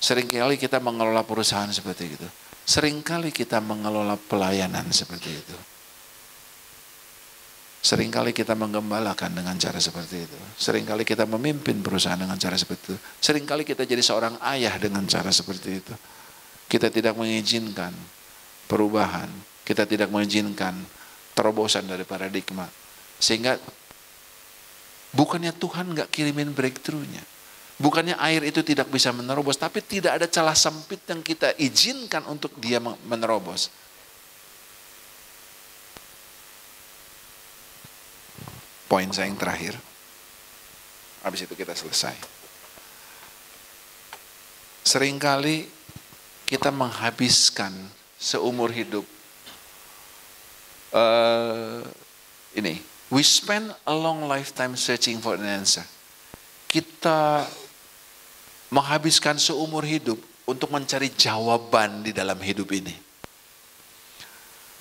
Seringkali kita mengelola perusahaan seperti itu. Seringkali kita mengelola pelayanan seperti itu. Seringkali kita menggembalakan dengan cara seperti itu. Seringkali kita memimpin perusahaan dengan cara seperti itu. Seringkali kita jadi seorang ayah dengan cara seperti itu. Kita tidak mengizinkan perubahan. Kita tidak mengizinkan terobosan dari paradigma. Sehingga bukannya Tuhan nggak kirimin breakthrough-nya. Bukannya air itu tidak bisa menerobos, tapi tidak ada celah sempit yang kita izinkan untuk dia menerobos. Poin saya yang terakhir. Habis itu kita selesai. Seringkali kita menghabiskan seumur hidup uh, ini. We spend a long lifetime searching for an answer. Kita menghabiskan seumur hidup untuk mencari jawaban di dalam hidup ini.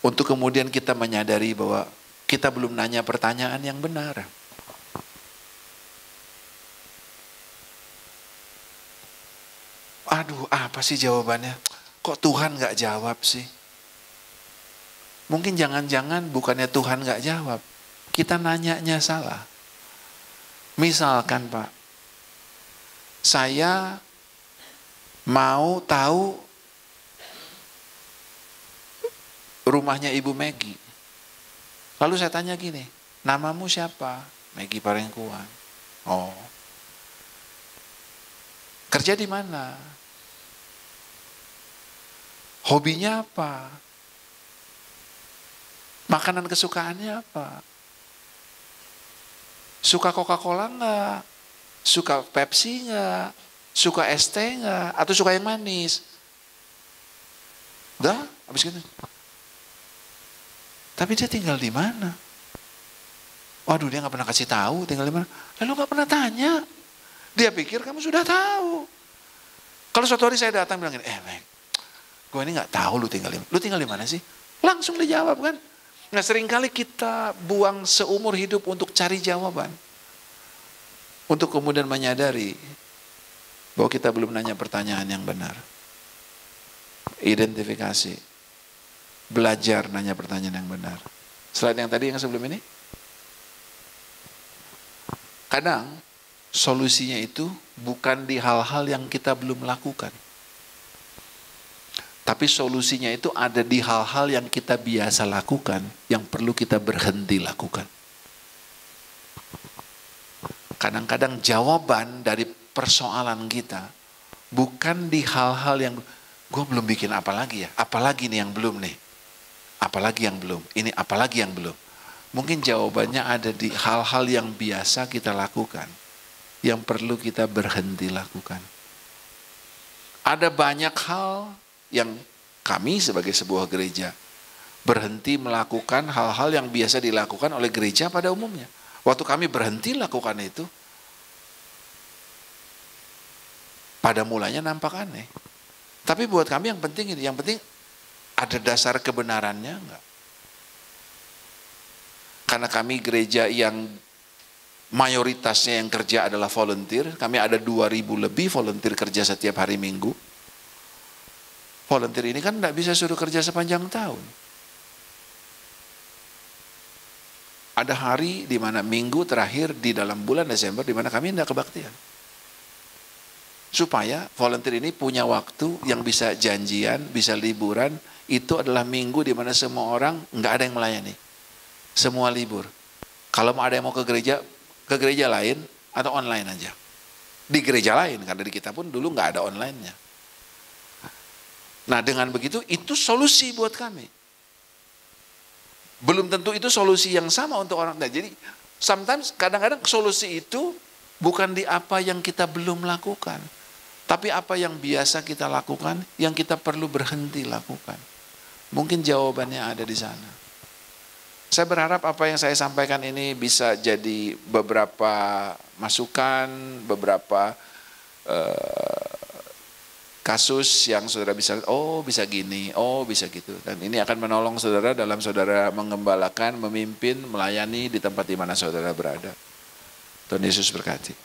Untuk kemudian kita menyadari bahwa kita belum nanya pertanyaan yang benar. Aduh, apa sih jawabannya? Kok Tuhan nggak jawab sih? Mungkin jangan-jangan bukannya Tuhan nggak jawab. Kita nanyanya salah. Misalkan Pak, saya mau tahu rumahnya Ibu Megi. Lalu saya tanya gini, namamu siapa? Megi Parengkuan. Oh. Kerja di mana? Hobinya apa? Makanan kesukaannya apa? Suka Coca-Cola enggak? Suka Pepsi enggak? Suka es teh enggak? Atau suka yang manis? Udah, habis gitu. Tapi dia tinggal di mana? Waduh dia nggak pernah kasih tahu tinggal di mana. Lalu nggak pernah tanya. Dia pikir kamu sudah tahu. Kalau suatu hari saya datang bilang eh Meg, gue ini nggak tahu lu tinggal di mana. Lu tinggal di mana sih? Langsung dijawab kan. Nah sering kali kita buang seumur hidup untuk cari jawaban. Untuk kemudian menyadari bahwa kita belum nanya pertanyaan yang benar. Identifikasi. Belajar nanya pertanyaan yang benar. Selain yang tadi yang sebelum ini. Kadang solusinya itu bukan di hal-hal yang kita belum lakukan. Tapi solusinya itu ada di hal-hal yang kita biasa lakukan, yang perlu kita berhenti lakukan. Kadang-kadang jawaban dari persoalan kita bukan di hal-hal yang gue belum bikin apa lagi ya, apalagi nih yang belum nih, apalagi yang belum, ini apalagi yang belum. Mungkin jawabannya ada di hal-hal yang biasa kita lakukan, yang perlu kita berhenti lakukan. Ada banyak hal yang kami sebagai sebuah gereja berhenti melakukan hal-hal yang biasa dilakukan oleh gereja pada umumnya. Waktu kami berhenti lakukan itu, pada mulanya nampak aneh. Tapi buat kami yang penting ini, yang penting ada dasar kebenarannya enggak. Karena kami gereja yang mayoritasnya yang kerja adalah volunteer, kami ada 2000 lebih volunteer kerja setiap hari Minggu volunteer ini kan tidak bisa suruh kerja sepanjang tahun. Ada hari di mana minggu terakhir di dalam bulan Desember di mana kami tidak kebaktian. Supaya volunteer ini punya waktu yang bisa janjian, bisa liburan, itu adalah minggu di mana semua orang nggak ada yang melayani. Semua libur. Kalau mau ada yang mau ke gereja, ke gereja lain atau online aja. Di gereja lain, karena di kita pun dulu nggak ada online-nya. Nah dengan begitu itu solusi buat kami. Belum tentu itu solusi yang sama untuk orang. Nah, jadi sometimes kadang-kadang solusi itu bukan di apa yang kita belum lakukan. Tapi apa yang biasa kita lakukan, yang kita perlu berhenti lakukan. Mungkin jawabannya ada di sana. Saya berharap apa yang saya sampaikan ini bisa jadi beberapa masukan, beberapa uh, kasus yang saudara bisa, oh bisa gini, oh bisa gitu. Dan ini akan menolong saudara dalam saudara mengembalakan, memimpin, melayani di tempat di mana saudara berada. Tuhan Yesus berkati.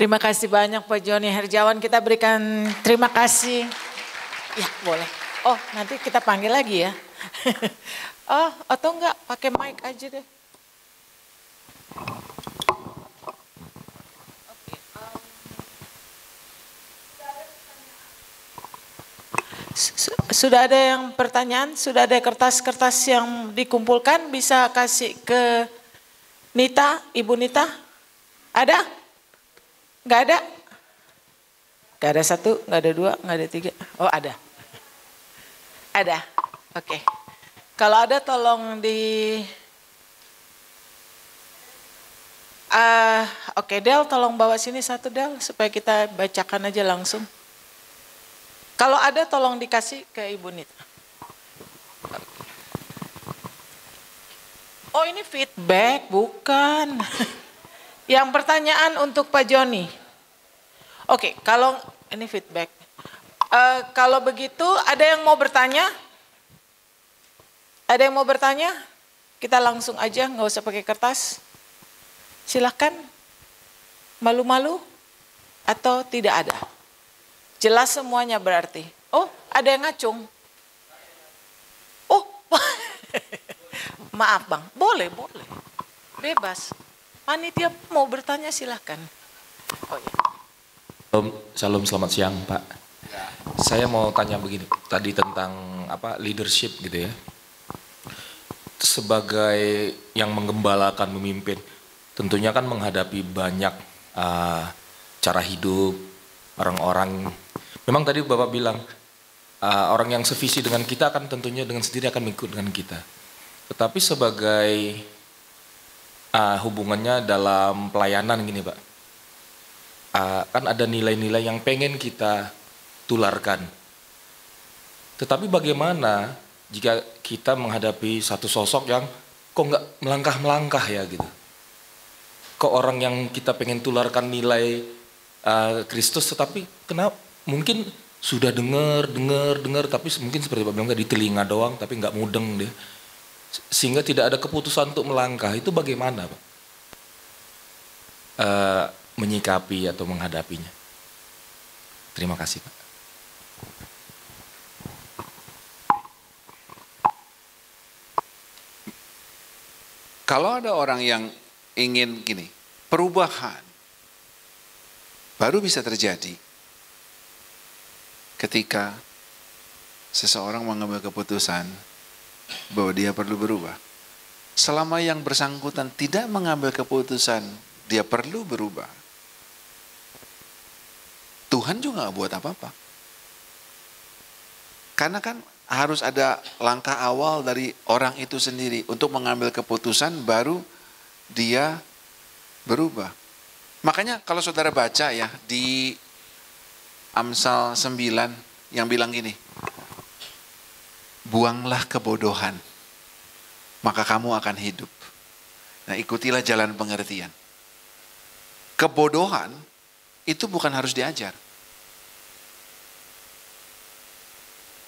Terima kasih banyak Pak Joni Herjawan. Kita berikan terima kasih. Ya boleh. Oh nanti kita panggil lagi ya. oh atau enggak pakai mic aja deh. Sudah ada yang pertanyaan? Sudah ada kertas-kertas yang dikumpulkan? Bisa kasih ke Nita, Ibu Nita? Ada? Enggak ada? Enggak ada satu, enggak ada dua, enggak ada tiga. Oh ada. Ada? Oke. Okay. Kalau ada tolong di... Uh, Oke okay, Del, tolong bawa sini satu Del supaya kita bacakan aja langsung. Kalau ada tolong dikasih ke Ibu Nita. Oh ini feedback, bukan. Yang pertanyaan untuk Pak Joni. Oke, kalau ini feedback. Uh, kalau begitu, ada yang mau bertanya? Ada yang mau bertanya? Kita langsung aja, nggak usah pakai kertas. Silahkan. Malu-malu atau tidak ada? Jelas semuanya berarti. Oh, ada yang ngacung. Oh, maaf bang. Boleh, boleh. Bebas. Panitia mau bertanya silahkan. Oh, ya. Salam, salam selamat siang Pak. Saya mau tanya begini, tadi tentang apa leadership gitu ya. Sebagai yang menggembalakan memimpin, tentunya kan menghadapi banyak uh, cara hidup orang-orang. Memang tadi Bapak bilang uh, orang yang sevisi dengan kita akan tentunya dengan sendiri akan mengikut dengan kita. Tetapi sebagai uh, hubungannya dalam pelayanan gini Pak, uh, kan ada nilai-nilai yang pengen kita tularkan. Tetapi bagaimana jika kita menghadapi satu sosok yang kok nggak melangkah-melangkah ya gitu. Kok orang yang kita pengen tularkan nilai uh, Kristus tetapi kenapa mungkin sudah dengar, dengar, dengar tapi mungkin seperti Pak bilang tadi telinga doang tapi nggak mudeng deh. Sehingga tidak ada keputusan untuk melangkah. Itu bagaimana Pak? Uh, menyikapi atau menghadapinya. Terima kasih Pak. Kalau ada orang yang ingin gini, perubahan baru bisa terjadi ketika seseorang mengambil keputusan bahwa dia perlu berubah. Selama yang bersangkutan tidak mengambil keputusan dia perlu berubah. Tuhan juga gak buat apa-apa. Karena kan harus ada langkah awal dari orang itu sendiri untuk mengambil keputusan baru dia berubah. Makanya kalau saudara baca ya di Amsal 9 yang bilang gini, buanglah kebodohan, maka kamu akan hidup. Nah ikutilah jalan pengertian. Kebodohan itu bukan harus diajar.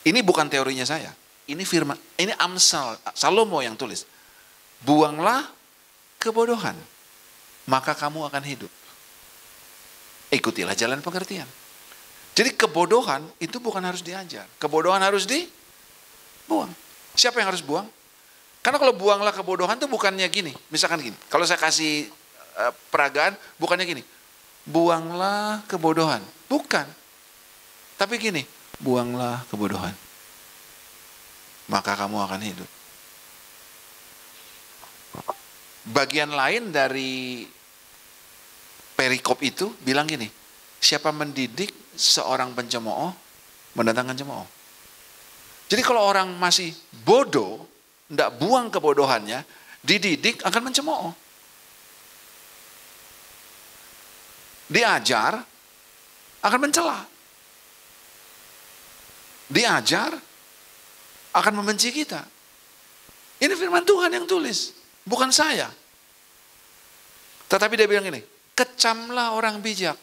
Ini bukan teorinya saya. Ini firman, ini Amsal, Salomo yang tulis. Buanglah kebodohan, maka kamu akan hidup. Ikutilah jalan pengertian. Jadi kebodohan itu bukan harus diajar. Kebodohan harus dibuang. Siapa yang harus buang? Karena kalau buanglah kebodohan itu bukannya gini. Misalkan gini, kalau saya kasih uh, peragaan, bukannya gini. Buanglah kebodohan. Bukan. Tapi gini, buanglah kebodohan. Maka kamu akan hidup. Bagian lain dari perikop itu bilang gini, siapa mendidik seorang pencemooh, mendatangkan cemooh. Jadi kalau orang masih bodoh, tidak buang kebodohannya, dididik akan mencemooh. Diajar akan mencela diajar akan membenci kita. Ini firman Tuhan yang tulis, bukan saya. Tetapi dia bilang ini, kecamlah orang bijak.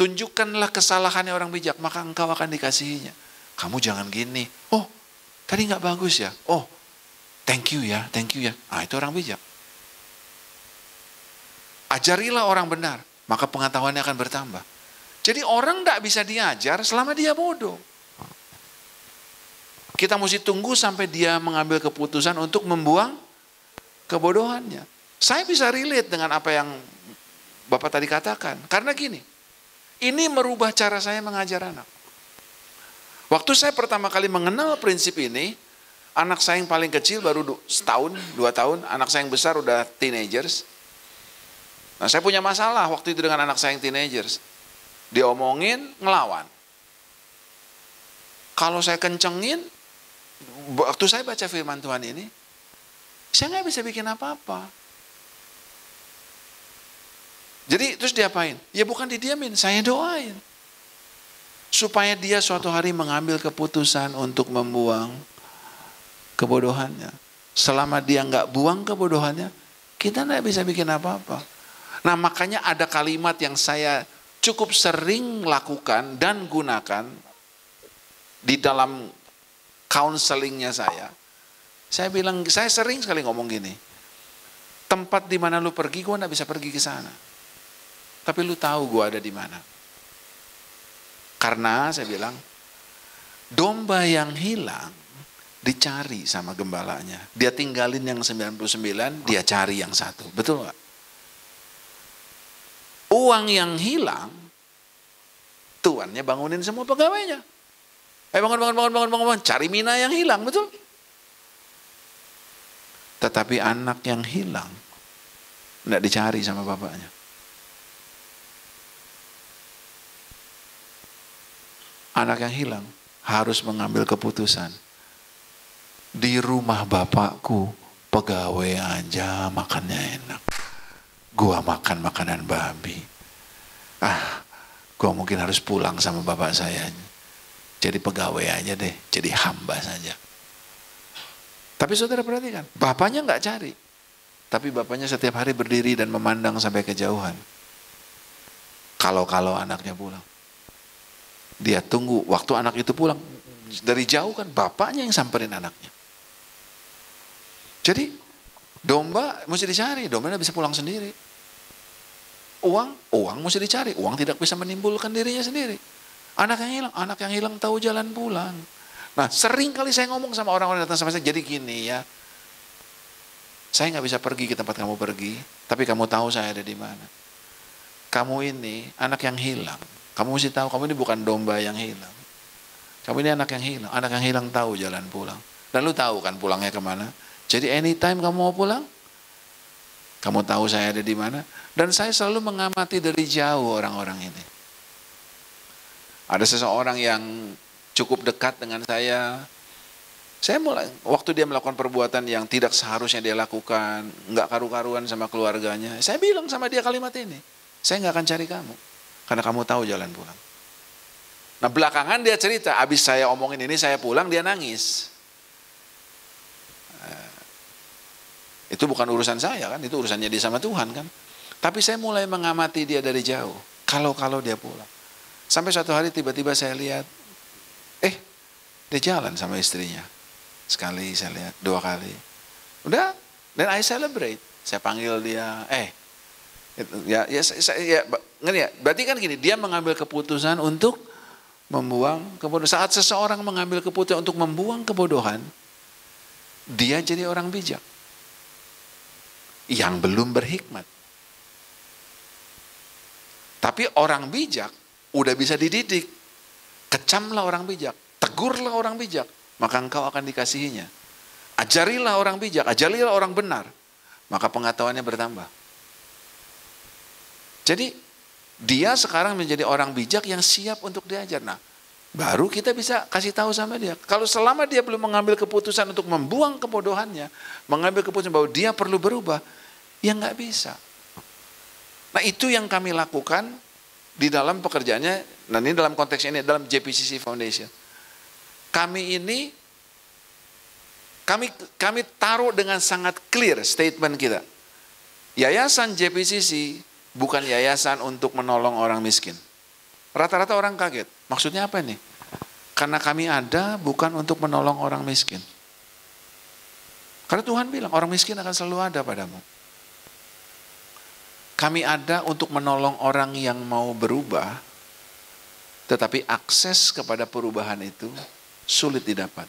Tunjukkanlah kesalahannya orang bijak, maka engkau akan dikasihinya. Kamu jangan gini. Oh, tadi nggak bagus ya. Oh, thank you ya, thank you ya. Ah, itu orang bijak. Ajarilah orang benar, maka pengetahuannya akan bertambah. Jadi orang tidak bisa diajar selama dia bodoh. Kita mesti tunggu sampai dia mengambil keputusan untuk membuang kebodohannya. Saya bisa relate dengan apa yang Bapak tadi katakan. Karena gini, ini merubah cara saya mengajar anak. Waktu saya pertama kali mengenal prinsip ini, anak saya yang paling kecil baru setahun, dua tahun, anak saya yang besar udah teenagers. Nah saya punya masalah waktu itu dengan anak saya yang teenagers. Diomongin, ngelawan. Kalau saya kencengin, waktu saya baca firman Tuhan ini, saya nggak bisa bikin apa-apa. Jadi terus diapain? Ya bukan didiamin, saya doain. Supaya dia suatu hari mengambil keputusan untuk membuang kebodohannya. Selama dia nggak buang kebodohannya, kita nggak bisa bikin apa-apa. Nah makanya ada kalimat yang saya cukup sering lakukan dan gunakan di dalam counselingnya saya. Saya bilang, saya sering sekali ngomong gini. Tempat di mana lu pergi, gue gak bisa pergi ke sana. Tapi lu tahu gue ada di mana. Karena saya bilang, domba yang hilang dicari sama gembalanya. Dia tinggalin yang 99, dia cari yang satu. Betul nggak? Uang yang hilang, tuannya bangunin semua pegawainya. Eh bangun, bangun, bangun, bangun, bangun, bangun. Cari mina yang hilang, betul? Tetapi anak yang hilang, tidak dicari sama bapaknya. Anak yang hilang harus mengambil keputusan. Di rumah bapakku, pegawai aja makannya enak gua makan makanan babi. Ah, gua mungkin harus pulang sama bapak saya. Jadi pegawai aja deh, jadi hamba saja. Tapi saudara perhatikan, bapaknya nggak cari. Tapi bapaknya setiap hari berdiri dan memandang sampai kejauhan. Kalau-kalau anaknya pulang. Dia tunggu waktu anak itu pulang. Dari jauh kan bapaknya yang samperin anaknya. Jadi Domba mesti dicari, domba bisa pulang sendiri. Uang, uang mesti dicari, uang tidak bisa menimbulkan dirinya sendiri. Anak yang hilang, anak yang hilang tahu jalan pulang. Nah sering kali saya ngomong sama orang-orang datang sama saya, jadi gini ya. Saya nggak bisa pergi ke tempat kamu pergi, tapi kamu tahu saya ada di mana. Kamu ini anak yang hilang. Kamu mesti tahu, kamu ini bukan domba yang hilang. Kamu ini anak yang hilang. Anak yang hilang tahu jalan pulang. Dan lu tahu kan pulangnya ke mana? Jadi anytime kamu mau pulang, kamu tahu saya ada di mana. Dan saya selalu mengamati dari jauh orang-orang ini. Ada seseorang yang cukup dekat dengan saya. Saya mulai, waktu dia melakukan perbuatan yang tidak seharusnya dia lakukan, nggak karu-karuan sama keluarganya, saya bilang sama dia kalimat ini, saya nggak akan cari kamu, karena kamu tahu jalan pulang. Nah belakangan dia cerita, abis saya omongin ini saya pulang dia nangis. Itu bukan urusan saya kan, itu urusannya dia sama Tuhan kan. Tapi saya mulai mengamati dia dari jauh. Kalau-kalau dia pulang. Sampai suatu hari tiba-tiba saya lihat, eh dia jalan sama istrinya. Sekali saya lihat, dua kali. Udah, dan I celebrate. Saya panggil dia, eh, ya, ya, saya, ya, ya, berarti kan gini, dia mengambil keputusan untuk membuang kebodohan. Saat seseorang mengambil keputusan untuk membuang kebodohan, dia jadi orang bijak yang belum berhikmat. Tapi orang bijak udah bisa dididik. Kecamlah orang bijak, tegurlah orang bijak, maka engkau akan dikasihinya. Ajarilah orang bijak, ajarilah orang benar, maka pengetahuannya bertambah. Jadi dia sekarang menjadi orang bijak yang siap untuk diajar. Nah, baru kita bisa kasih tahu sama dia. Kalau selama dia belum mengambil keputusan untuk membuang kebodohannya, mengambil keputusan bahwa dia perlu berubah, Ya nggak bisa. Nah itu yang kami lakukan di dalam pekerjaannya, nah ini dalam konteks ini dalam JPCC Foundation. Kami ini kami kami taruh dengan sangat clear statement kita. Yayasan JPCC bukan yayasan untuk menolong orang miskin. Rata-rata orang kaget. Maksudnya apa nih? Karena kami ada bukan untuk menolong orang miskin. Karena Tuhan bilang orang miskin akan selalu ada padamu. Kami ada untuk menolong orang yang mau berubah, tetapi akses kepada perubahan itu sulit didapat.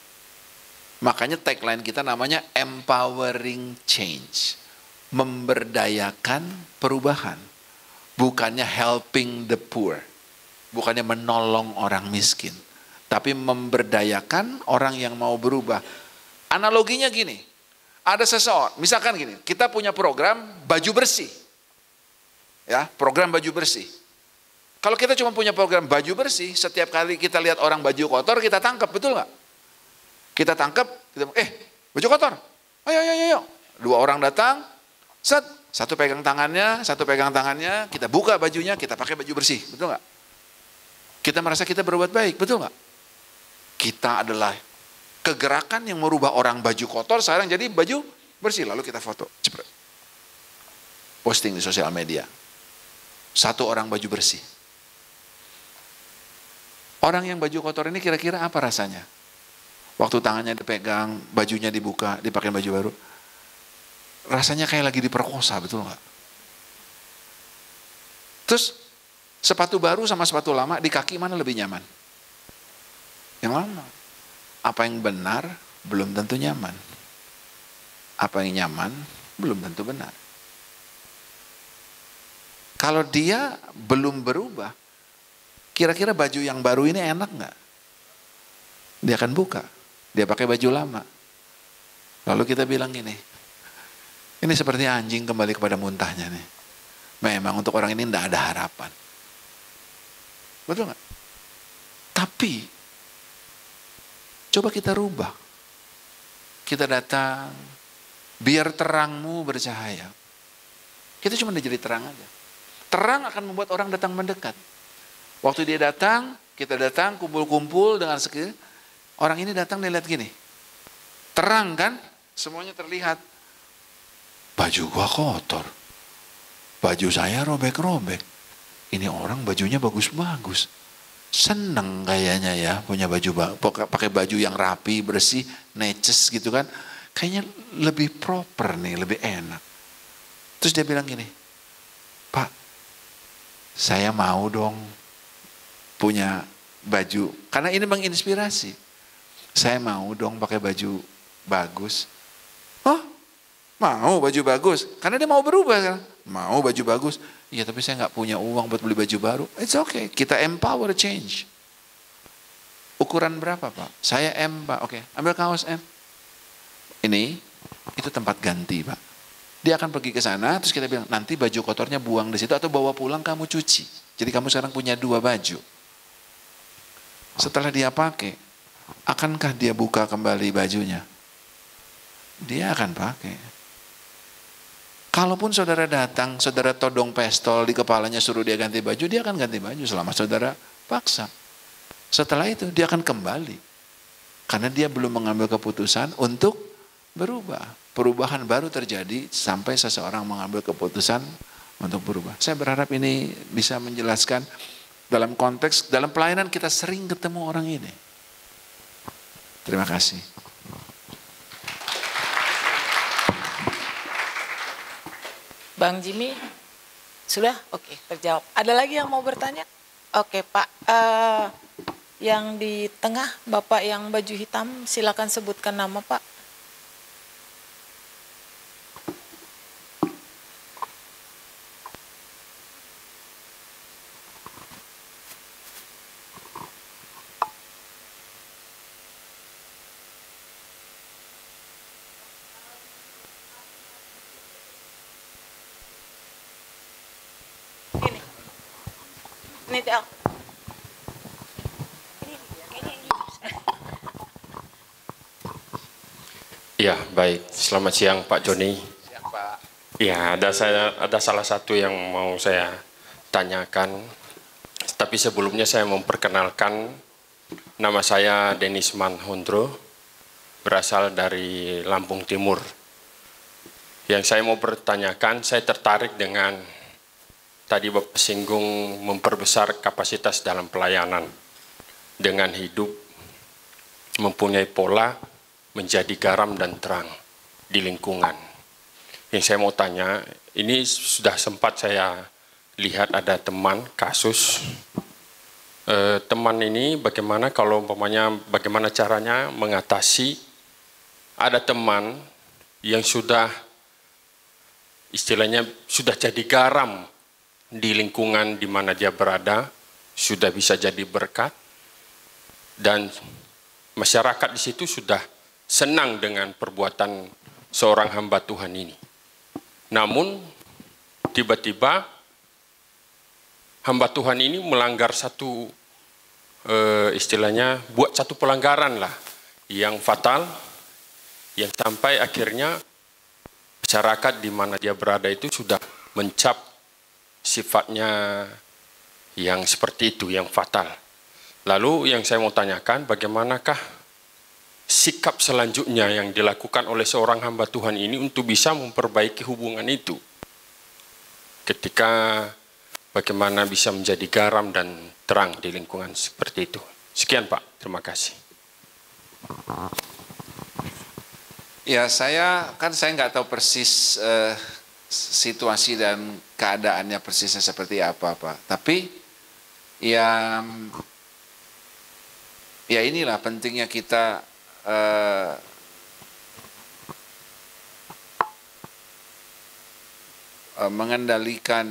Makanya tagline kita namanya empowering change. Memberdayakan perubahan. Bukannya helping the poor. Bukannya menolong orang miskin. Tapi memberdayakan orang yang mau berubah. Analoginya gini. Ada seseorang, misalkan gini, kita punya program baju bersih ya program baju bersih. Kalau kita cuma punya program baju bersih, setiap kali kita lihat orang baju kotor, kita tangkap, betul nggak? Kita tangkap, kita, eh baju kotor, ayo, ayo, ayo. Dua orang datang, set, satu pegang tangannya, satu pegang tangannya, kita buka bajunya, kita pakai baju bersih, betul nggak? Kita merasa kita berbuat baik, betul nggak? Kita adalah kegerakan yang merubah orang baju kotor sekarang jadi baju bersih, lalu kita foto, cepet. Posting di sosial media. Satu orang baju bersih. Orang yang baju kotor ini kira-kira apa rasanya? Waktu tangannya dipegang, bajunya dibuka, dipakai baju baru. Rasanya kayak lagi diperkosa, betul nggak? Terus sepatu baru sama sepatu lama di kaki mana lebih nyaman? Yang lama. Apa yang benar belum tentu nyaman. Apa yang nyaman belum tentu benar. Kalau dia belum berubah, kira-kira baju yang baru ini enak nggak? Dia akan buka. Dia pakai baju lama. Lalu kita bilang gini, ini seperti anjing kembali kepada muntahnya nih. Memang untuk orang ini tidak ada harapan. Betul nggak? Tapi coba kita rubah. Kita datang, biar terangmu bercahaya. Kita cuma jadi terang aja. Terang akan membuat orang datang mendekat. Waktu dia datang, kita datang kumpul-kumpul dengan sekir. Orang ini datang dia lihat gini. Terang kan? Semuanya terlihat. Baju gua kotor. Baju saya robek-robek. Ini orang bajunya bagus-bagus. Seneng kayaknya ya punya baju pakai baju yang rapi, bersih, neces gitu kan. Kayaknya lebih proper nih, lebih enak. Terus dia bilang gini, Pak, saya mau dong punya baju. Karena ini menginspirasi. Saya mau dong pakai baju bagus. Mau baju bagus. Karena dia mau berubah kan. Mau baju bagus. Iya tapi saya nggak punya uang buat beli baju baru. It's okay. Kita empower change. Ukuran berapa Pak? Saya M Pak. Oke, okay. ambil kaos M. Ini, itu tempat ganti Pak. Dia akan pergi ke sana, terus kita bilang, nanti baju kotornya buang di situ atau bawa pulang kamu cuci. Jadi kamu sekarang punya dua baju. Setelah dia pakai, akankah dia buka kembali bajunya? Dia akan pakai. Kalaupun saudara datang, saudara todong pistol di kepalanya suruh dia ganti baju, dia akan ganti baju selama saudara paksa. Setelah itu dia akan kembali. Karena dia belum mengambil keputusan untuk berubah. Perubahan baru terjadi sampai seseorang mengambil keputusan untuk berubah. Saya berharap ini bisa menjelaskan dalam konteks, dalam pelayanan kita sering ketemu orang ini. Terima kasih. Bang Jimmy, sudah? Oke, terjawab. Ada lagi yang mau bertanya? Oke, Pak. Uh, yang di tengah, Bapak yang baju hitam, silakan sebutkan nama Pak. Ya, baik. Selamat siang Pak Joni. Siang Pak. Ya, ada saya ada salah satu yang mau saya tanyakan. Tapi sebelumnya saya memperkenalkan nama saya Denis Manhondro, berasal dari Lampung Timur. Yang saya mau bertanyakan, saya tertarik dengan tadi Bapak singgung memperbesar kapasitas dalam pelayanan dengan hidup mempunyai pola menjadi garam dan terang di lingkungan. Yang saya mau tanya, ini sudah sempat saya lihat ada teman kasus eh, teman ini bagaimana kalau umpamanya bagaimana caranya mengatasi ada teman yang sudah istilahnya sudah jadi garam di lingkungan di mana dia berada, sudah bisa jadi berkat dan masyarakat di situ sudah senang dengan perbuatan seorang hamba Tuhan ini. Namun tiba-tiba hamba Tuhan ini melanggar satu uh, istilahnya buat satu pelanggaran lah yang fatal yang sampai akhirnya masyarakat di mana dia berada itu sudah mencap sifatnya yang seperti itu yang fatal. Lalu yang saya mau tanyakan bagaimanakah sikap selanjutnya yang dilakukan oleh seorang hamba Tuhan ini untuk bisa memperbaiki hubungan itu. Ketika bagaimana bisa menjadi garam dan terang di lingkungan seperti itu. Sekian Pak, terima kasih. Ya saya kan saya nggak tahu persis eh, situasi dan keadaannya persisnya seperti apa pak. Tapi ya ya inilah pentingnya kita eh, eh, mengendalikan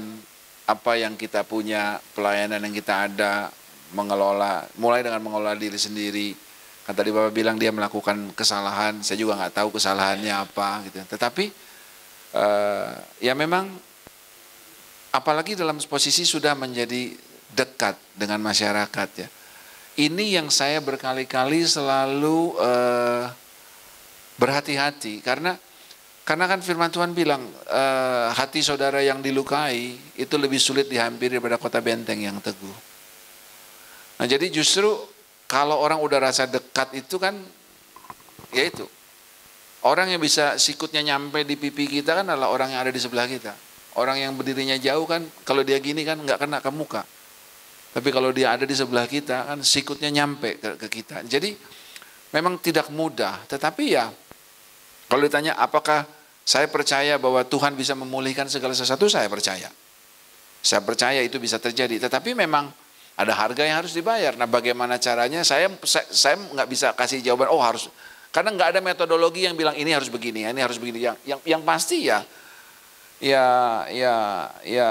apa yang kita punya, pelayanan yang kita ada, mengelola, mulai dengan mengelola diri sendiri, Kan tadi Bapak bilang dia melakukan kesalahan, saya juga nggak tahu kesalahannya apa gitu. Tetapi uh, ya memang apalagi dalam posisi sudah menjadi dekat dengan masyarakat ya. Ini yang saya berkali-kali selalu uh, berhati-hati karena karena kan firman Tuhan bilang uh, hati saudara yang dilukai itu lebih sulit dihampiri daripada kota benteng yang teguh. Nah jadi justru kalau orang udah rasa dekat itu kan, ya itu. Orang yang bisa sikutnya nyampe di pipi kita kan adalah orang yang ada di sebelah kita. Orang yang berdirinya jauh kan, kalau dia gini kan nggak kena ke muka. Tapi kalau dia ada di sebelah kita kan sikutnya nyampe ke, ke kita. Jadi memang tidak mudah. Tetapi ya kalau ditanya apakah saya percaya bahwa Tuhan bisa memulihkan segala sesuatu, saya percaya. Saya percaya itu bisa terjadi. Tetapi memang ada harga yang harus dibayar. Nah, bagaimana caranya? Saya saya nggak bisa kasih jawaban. Oh harus karena nggak ada metodologi yang bilang ini harus begini, ini harus begini. Yang yang yang pasti ya, ya ya ya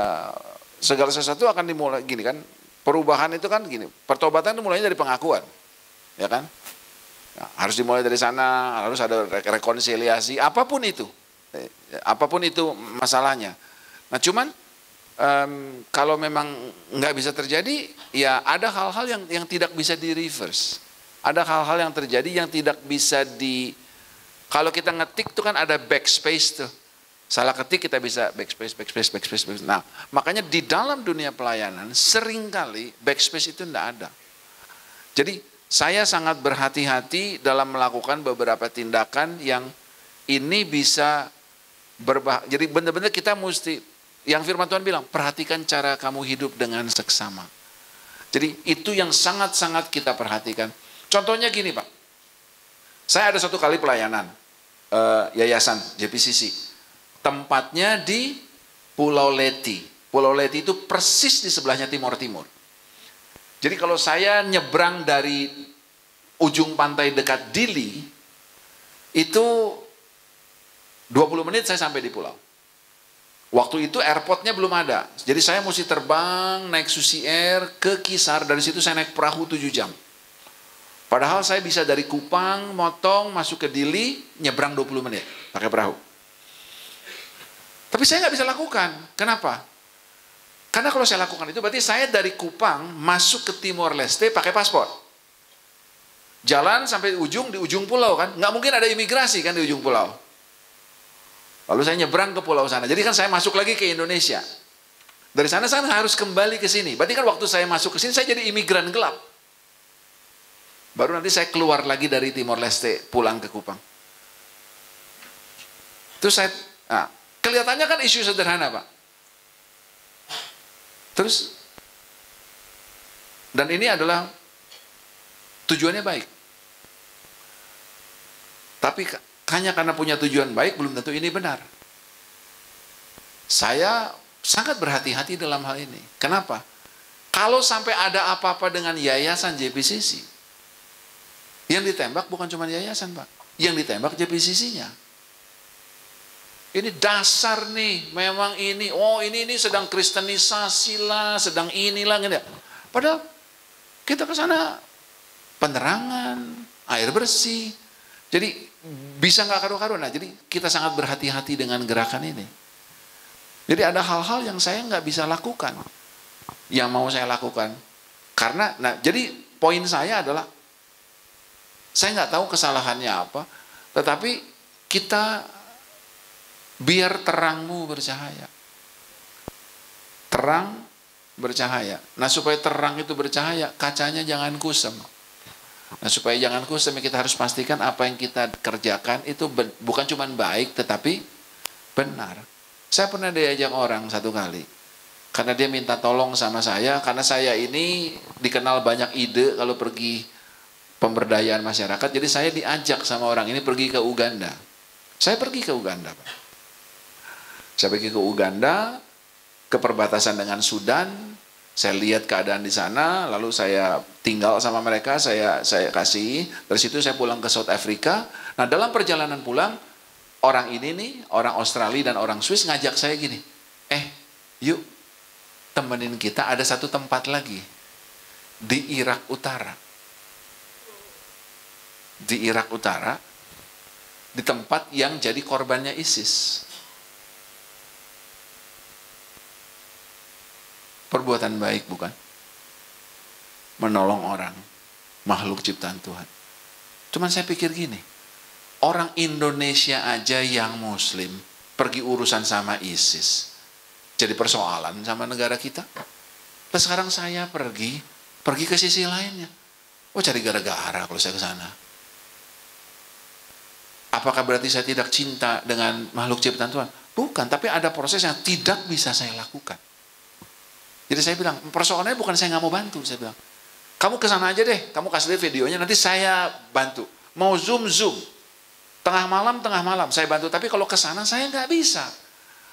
segala sesuatu akan dimulai gini kan. Perubahan itu kan gini. Pertobatan itu mulainya dari pengakuan, ya kan? Nah, harus dimulai dari sana, harus ada rekonsiliasi, apa pun itu, eh, apa pun itu masalahnya. Nah, cuman um, kalau memang nggak bisa terjadi, ya ada hal-hal yang yang tidak bisa di reverse. Ada hal-hal yang terjadi yang tidak bisa di kalau kita ngetik tuh kan ada backspace tuh. Salah ketik kita bisa backspace, backspace, backspace, backspace. Nah, makanya di dalam dunia pelayanan sering kali backspace itu tidak ada. Jadi saya sangat berhati-hati dalam melakukan beberapa tindakan yang ini bisa berbah. Jadi benar-benar kita mesti yang firman Tuhan bilang, perhatikan cara kamu hidup dengan seksama. Jadi itu yang sangat-sangat kita perhatikan. Contohnya gini Pak, saya ada satu kali pelayanan uh, yayasan JPCC. Tempatnya di Pulau Leti. Pulau Leti itu persis di sebelahnya Timur Timur. Jadi kalau saya nyebrang dari ujung pantai dekat Dili, itu 20 menit saya sampai di pulau. Waktu itu airportnya belum ada. Jadi saya mesti terbang naik Susi Air ke Kisar. Dari situ saya naik perahu 7 jam. Padahal saya bisa dari Kupang, motong, masuk ke Dili, nyebrang 20 menit pakai perahu. Tapi saya nggak bisa lakukan. Kenapa? Karena kalau saya lakukan itu berarti saya dari Kupang masuk ke Timor Leste pakai paspor. Jalan sampai ujung di ujung pulau kan, nggak mungkin ada imigrasi kan di ujung pulau. Lalu saya nyebrang ke pulau sana. Jadi kan saya masuk lagi ke Indonesia. Dari sana saya harus kembali ke sini. Berarti kan waktu saya masuk ke sini saya jadi imigran gelap. Baru nanti saya keluar lagi dari Timor Leste pulang ke Kupang. Terus saya, nah, kelihatannya kan isu sederhana Pak. Terus, dan ini adalah tujuannya baik. Tapi hanya karena punya tujuan baik belum tentu ini benar. Saya sangat berhati-hati dalam hal ini. Kenapa? Kalau sampai ada apa-apa dengan yayasan JPCC, yang ditembak bukan cuma yayasan, Pak. Yang ditembak JPCC-nya. Ini dasar nih, memang ini, oh ini ini sedang kristenisasi lah, sedang inilah, gitu. Padahal kita ke sana penerangan, air bersih. Jadi bisa nggak karu-karuan. Nah, jadi kita sangat berhati-hati dengan gerakan ini. Jadi ada hal-hal yang saya nggak bisa lakukan, yang mau saya lakukan. Karena, nah jadi poin saya adalah, saya nggak tahu kesalahannya apa, tetapi kita biar terangmu bercahaya. Terang bercahaya. Nah supaya terang itu bercahaya, kacanya jangan kusam. Nah, supaya jangan kusem kita harus pastikan apa yang kita kerjakan itu bukan cuma baik tetapi benar. Saya pernah diajak orang satu kali. Karena dia minta tolong sama saya, karena saya ini dikenal banyak ide kalau pergi pemberdayaan masyarakat. Jadi saya diajak sama orang ini pergi ke Uganda. Saya pergi ke Uganda, Pak. Saya pergi ke Uganda, ke perbatasan dengan Sudan, saya lihat keadaan di sana, lalu saya tinggal sama mereka, saya saya kasih. Dari situ saya pulang ke South Africa. Nah dalam perjalanan pulang, orang ini nih, orang Australia dan orang Swiss ngajak saya gini, eh yuk temenin kita ada satu tempat lagi di Irak Utara. Di Irak Utara, di tempat yang jadi korbannya ISIS. Perbuatan baik bukan? Menolong orang, makhluk ciptaan Tuhan. Cuman saya pikir gini, orang Indonesia aja yang muslim pergi urusan sama ISIS. Jadi persoalan sama negara kita. Terus sekarang saya pergi, pergi ke sisi lainnya. Oh cari gara-gara kalau saya ke sana. Apakah berarti saya tidak cinta dengan makhluk ciptaan Tuhan? Bukan, tapi ada proses yang tidak bisa saya lakukan. Jadi saya bilang, persoalannya bukan saya nggak mau bantu, saya bilang. Kamu ke sana aja deh, kamu kasih lihat videonya, nanti saya bantu. Mau zoom zoom, tengah malam tengah malam saya bantu, tapi kalau ke sana saya nggak bisa.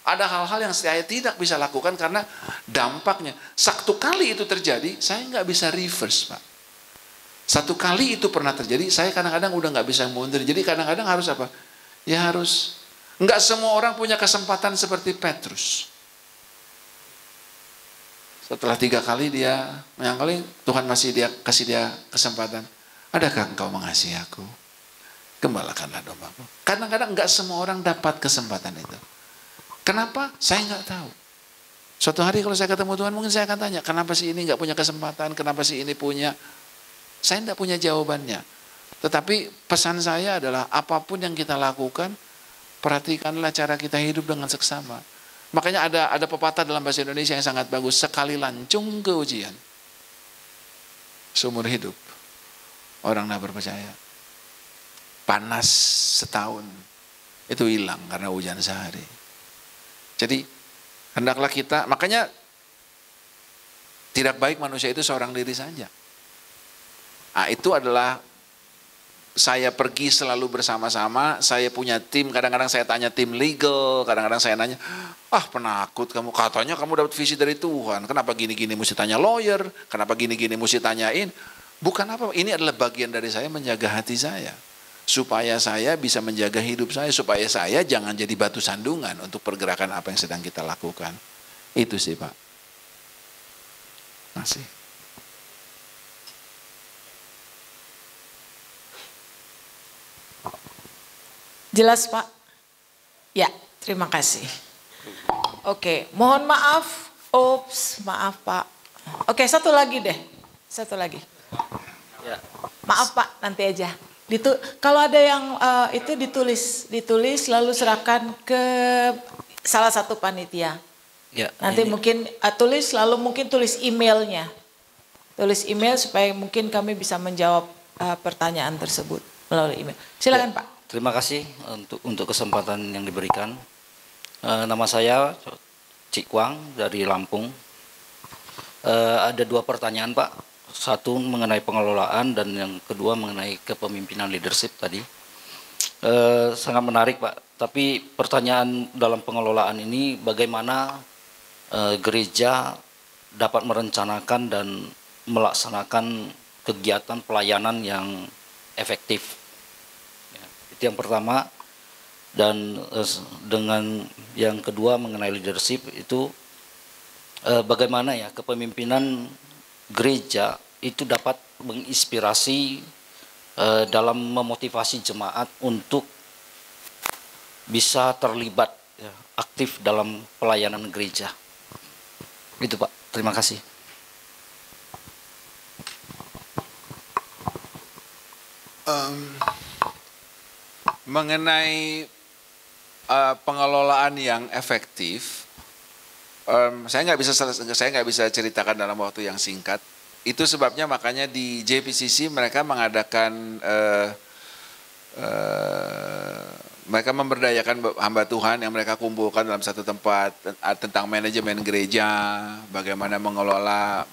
Ada hal-hal yang saya tidak bisa lakukan karena dampaknya. Satu kali itu terjadi, saya nggak bisa reverse, Pak. Satu kali itu pernah terjadi, saya kadang-kadang udah nggak bisa mundur. Jadi kadang-kadang harus apa? Ya harus. Nggak semua orang punya kesempatan seperti Petrus. Setelah tiga kali dia menyangkali, Tuhan masih dia kasih dia kesempatan. Adakah engkau mengasihi aku? Gembalakanlah dombaku. Kadang-kadang nggak semua orang dapat kesempatan itu. Kenapa? Saya nggak tahu. Suatu hari kalau saya ketemu Tuhan mungkin saya akan tanya, kenapa sih ini nggak punya kesempatan, kenapa sih ini punya? Saya nggak punya jawabannya. Tetapi pesan saya adalah apa pun yang kita lakukan, perhatikanlah cara kita hidup dengan seksama. Makanya ada ada pepatah dalam bahasa Indonesia yang sangat bagus, sekali lancung ke ujian. Seumur hidup orang tidak berpercaya. Panas setahun itu hilang karena hujan sehari. Jadi hendaklah kita, makanya tidak baik manusia itu seorang diri saja. Nah, itu adalah saya pergi selalu bersama-sama, saya punya tim, kadang-kadang saya tanya tim legal, kadang-kadang saya nanya, ah penakut kamu, katanya kamu dapat visi dari Tuhan, kenapa gini-gini mesti tanya lawyer, kenapa gini-gini mesti tanyain, bukan apa, ini adalah bagian dari saya menjaga hati saya, supaya saya bisa menjaga hidup saya, supaya saya jangan jadi batu sandungan untuk pergerakan apa yang sedang kita lakukan, itu sih Pak. Masih. Jelas Pak? Ya, terima kasih. Oke, mohon maaf. Ops, maaf Pak. Oke, satu lagi deh. Satu lagi. Ya. Maaf Pak, nanti aja. Ditu kalau ada yang uh, itu ditulis, ditulis lalu serahkan ke salah satu panitia. Ya. Nanti ini. mungkin uh, tulis lalu mungkin tulis emailnya. Tulis email supaya mungkin kami bisa menjawab uh, pertanyaan tersebut melalui email. Silakan Ya. Pak. Terima kasih untuk untuk kesempatan yang diberikan. E, nama saya Cik Kwang dari Lampung. E, ada dua pertanyaan Pak. Satu mengenai pengelolaan dan yang kedua mengenai kepemimpinan leadership tadi. E, sangat menarik Pak. Tapi pertanyaan dalam pengelolaan ini bagaimana e, gereja dapat merencanakan dan melaksanakan kegiatan pelayanan yang efektif itu yang pertama dan eh, dengan yang kedua mengenai leadership itu eh, bagaimana ya kepemimpinan gereja itu dapat menginspirasi eh, dalam memotivasi jemaat untuk bisa terlibat ya, aktif dalam pelayanan gereja. Itu Pak, terima kasih. Um, mengenai uh, pengelolaan yang efektif, um, saya nggak bisa saya nggak bisa ceritakan dalam waktu yang singkat. Itu sebabnya makanya di JPCC mereka mengadakan uh, uh, mereka memberdayakan hamba Tuhan yang mereka kumpulkan dalam satu tempat tentang manajemen gereja, bagaimana mengelola.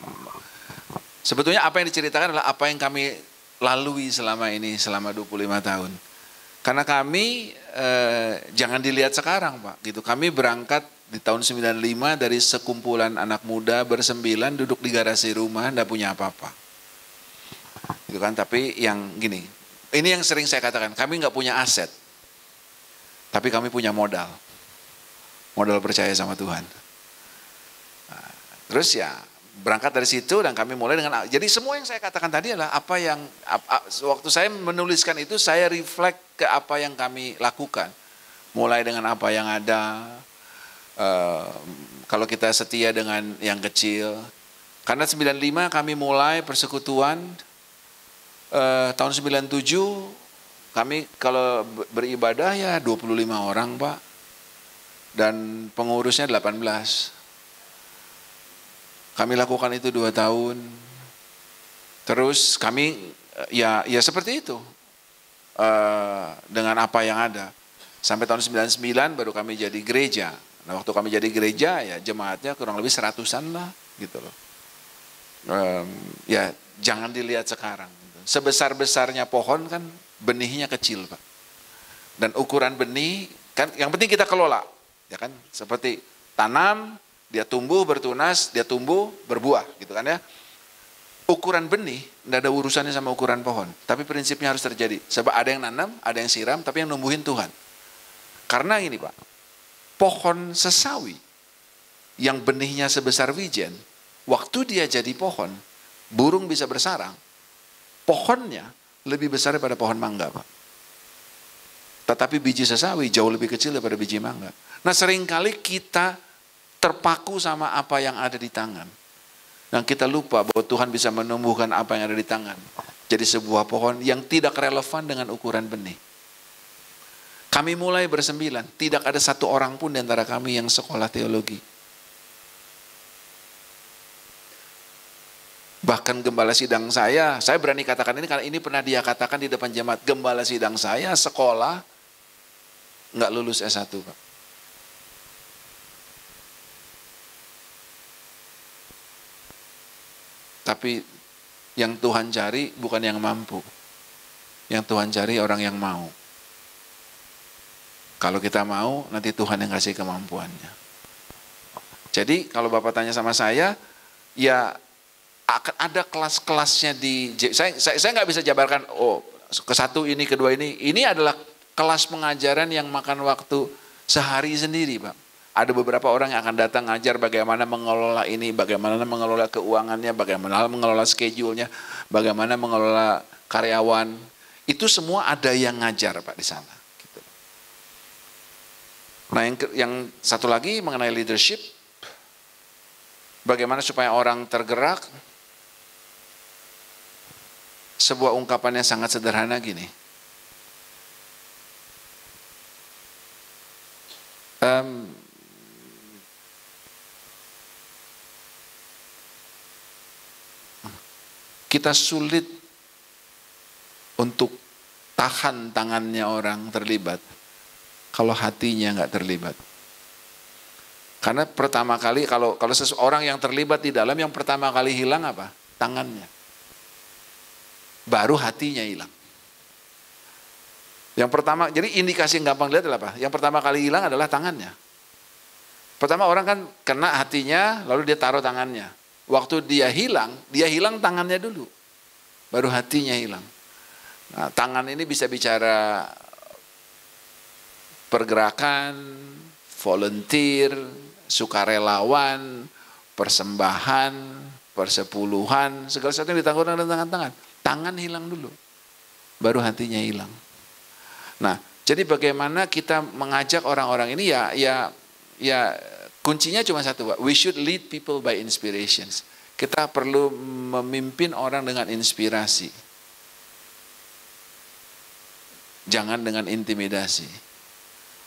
Sebetulnya apa yang diceritakan adalah apa yang kami lalui selama ini selama 25 tahun. Karena kami eh, jangan dilihat sekarang Pak, gitu. Kami berangkat di tahun 95 dari sekumpulan anak muda bersembilan duduk di garasi rumah, tidak punya apa-apa. Gitu kan, tapi yang gini, ini yang sering saya katakan, kami nggak punya aset, tapi kami punya modal. Modal percaya sama Tuhan. Terus ya berangkat dari situ dan kami mulai dengan jadi semua yang saya katakan tadi adalah apa yang waktu saya menuliskan itu saya reflect ke apa yang kami lakukan. Mulai dengan apa yang ada uh, kalau kita setia dengan yang kecil. Karena 95 kami mulai persekutuan uh, tahun 97 kami kalau beribadah ya 25 orang Pak. Dan pengurusnya 18 kami lakukan itu dua tahun. Terus kami ya ya seperti itu uh, dengan apa yang ada. Sampai tahun 99 baru kami jadi gereja. Nah waktu kami jadi gereja ya jemaatnya kurang lebih seratusan lah gitu loh. Um, ya jangan dilihat sekarang. Sebesar besarnya pohon kan benihnya kecil pak. Dan ukuran benih kan yang penting kita kelola ya kan seperti tanam dia tumbuh bertunas, dia tumbuh berbuah gitu kan ya. Ukuran benih tidak ada urusannya sama ukuran pohon, tapi prinsipnya harus terjadi. Sebab ada yang nanam, ada yang siram, tapi yang numbuhin Tuhan. Karena ini Pak, pohon sesawi yang benihnya sebesar wijen, waktu dia jadi pohon, burung bisa bersarang, pohonnya lebih besar daripada pohon mangga Pak. Tetapi biji sesawi jauh lebih kecil daripada biji mangga. Nah sering kali kita terpaku sama apa yang ada di tangan. Dan kita lupa bahwa Tuhan bisa menumbuhkan apa yang ada di tangan. Jadi sebuah pohon yang tidak relevan dengan ukuran benih. Kami mulai bersembilan, tidak ada satu orang pun di antara kami yang sekolah teologi. Bahkan gembala sidang saya, saya berani katakan ini karena ini pernah dia katakan di depan jemaat. Gembala sidang saya sekolah nggak lulus S1 Pak. Tapi yang Tuhan cari bukan yang mampu. Yang Tuhan cari orang yang mau. Kalau kita mau, nanti Tuhan yang kasih kemampuannya. Jadi kalau Bapak tanya sama saya, ya akan ada kelas-kelasnya di saya saya, saya nggak bisa jabarkan oh ke satu ini kedua ini ini adalah kelas pengajaran yang makan waktu sehari sendiri pak ada beberapa orang yang akan datang ngajar bagaimana mengelola ini, bagaimana mengelola keuangannya, bagaimana mengelola schedule-nya, bagaimana mengelola karyawan. Itu semua ada yang ngajar Pak di sana. Gitu. Nah yang, yang satu lagi mengenai leadership, bagaimana supaya orang tergerak, sebuah ungkapan yang sangat sederhana gini. Um, kita sulit untuk tahan tangannya orang terlibat kalau hatinya nggak terlibat. Karena pertama kali kalau kalau seseorang yang terlibat di dalam yang pertama kali hilang apa? Tangannya. Baru hatinya hilang. Yang pertama, jadi indikasi yang gampang lihat adalah apa? Yang pertama kali hilang adalah tangannya. Pertama orang kan kena hatinya, lalu dia taruh tangannya. Waktu dia hilang, dia hilang tangannya dulu. Baru hatinya hilang. Nah, tangan ini bisa bicara pergerakan, volunteer, sukarelawan, persembahan, persepuluhan, segala sesuatu yang ditanggung dengan tangan-tangan. Tangan hilang dulu, baru hatinya hilang. Nah, jadi bagaimana kita mengajak orang-orang ini ya ya ya Kuncinya cuma satu, Pak. We should lead people by inspirations. Kita perlu memimpin orang dengan inspirasi. Jangan dengan intimidasi.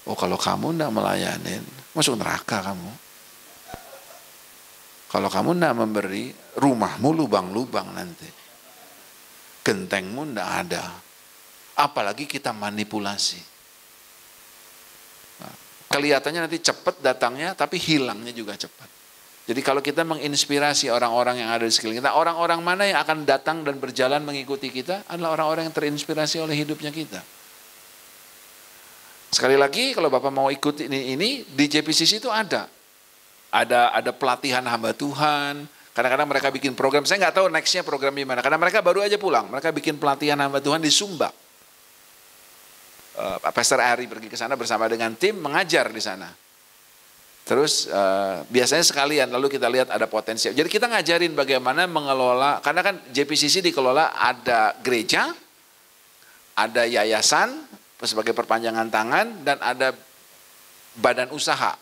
Oh kalau kamu tidak melayanin, masuk neraka kamu. Kalau kamu tidak memberi, rumahmu lubang-lubang nanti. Gentengmu tidak ada. Apalagi kita manipulasi kelihatannya nanti cepat datangnya tapi hilangnya juga cepat. Jadi kalau kita menginspirasi orang-orang yang ada di sekeliling kita, orang-orang mana yang akan datang dan berjalan mengikuti kita adalah orang-orang yang terinspirasi oleh hidupnya kita. Sekali lagi kalau Bapak mau ikut ini, ini di JPCC itu ada. Ada ada pelatihan hamba Tuhan. Kadang-kadang mereka bikin program, saya nggak tahu nextnya program di mana. Karena mereka baru aja pulang, mereka bikin pelatihan hamba Tuhan di Sumba. Uh, Pastor Ari pergi ke sana bersama dengan tim mengajar di sana. Terus uh, biasanya sekalian lalu kita lihat ada potensi. Jadi kita ngajarin bagaimana mengelola karena kan JPCC dikelola ada gereja, ada yayasan sebagai perpanjangan tangan dan ada badan usaha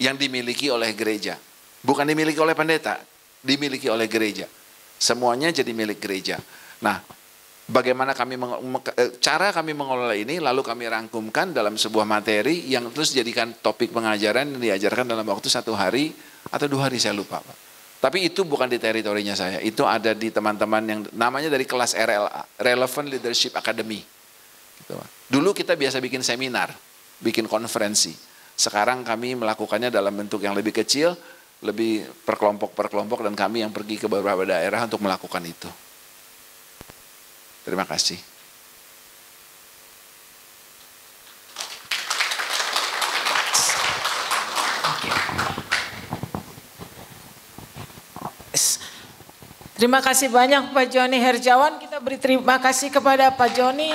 yang dimiliki oleh gereja. Bukan dimiliki oleh pendeta, dimiliki oleh gereja. Semuanya jadi milik gereja. Nah, bagaimana kami eh, cara kami mengelola ini lalu kami rangkumkan dalam sebuah materi yang terus jadikan topik pengajaran yang diajarkan dalam waktu satu hari atau dua hari saya lupa Pak. Tapi itu bukan di teritorinya saya, itu ada di teman-teman yang namanya dari kelas RLA, Relevant Leadership Academy. Gitu, Dulu kita biasa bikin seminar, bikin konferensi. Sekarang kami melakukannya dalam bentuk yang lebih kecil, lebih per kelompok per kelompok dan kami yang pergi ke beberapa daerah untuk melakukan itu. Terima kasih. Terima kasih banyak Pak Joni Herjawan. Kita beri terima kasih kepada Pak Joni.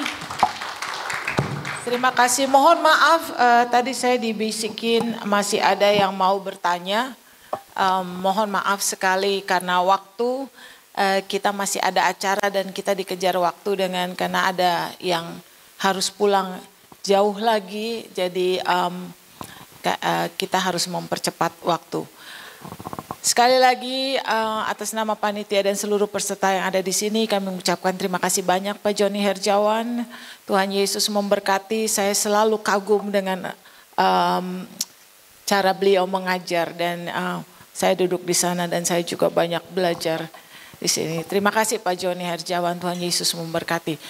Terima kasih. Mohon maaf uh, tadi saya dibisikin masih ada yang mau bertanya. Um, mohon maaf sekali karena waktu Eh, kita masih ada acara dan kita dikejar waktu dengan karena ada yang harus pulang jauh lagi jadi um, kita harus mempercepat waktu. Sekali lagi uh, atas nama panitia dan seluruh peserta yang ada di sini kami mengucapkan terima kasih banyak Pak Joni Herjawan. Tuhan Yesus memberkati. Saya selalu kagum dengan um, cara beliau mengajar dan uh, saya duduk di sana dan saya juga banyak belajar di sini. Terima kasih Pak Joni Harjawan, Tuhan Yesus memberkati.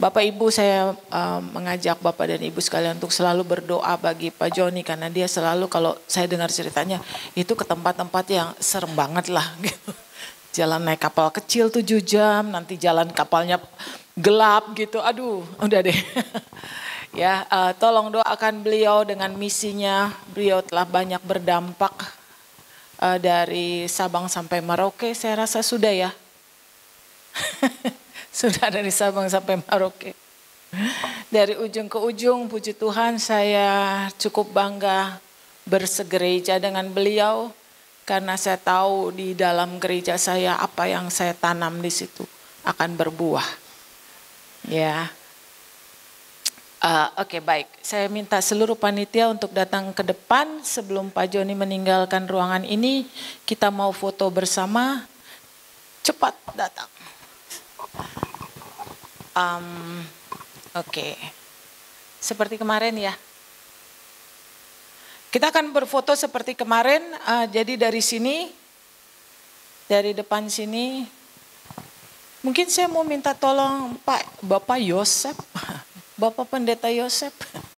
Bapak Ibu saya uh, mengajak Bapak dan Ibu sekalian untuk selalu berdoa bagi Pak Joni karena dia selalu kalau saya dengar ceritanya itu ke tempat-tempat yang serem banget lah gitu. Jalan naik kapal kecil tujuh jam, nanti jalan kapalnya gelap gitu. Aduh, udah deh. ya, uh, tolong doakan beliau dengan misinya. Beliau telah banyak berdampak uh, dari Sabang sampai Merauke saya rasa sudah ya. sudah dari Sabang sampai Merauke. Dari ujung ke ujung puji Tuhan saya cukup bangga bersegereja dengan beliau karena saya tahu di dalam gereja saya apa yang saya tanam di situ akan berbuah. Ya. Uh, Oke okay, baik, saya minta seluruh panitia untuk datang ke depan sebelum Pak Joni meninggalkan ruangan ini. Kita mau foto bersama. Cepat datang. Um, Oke, okay. seperti kemarin ya. Kita akan berfoto seperti kemarin. Uh, jadi dari sini, dari depan sini. Mungkin saya mau minta tolong Pak Bapak Yosep. Bapak Pendeta Yosef.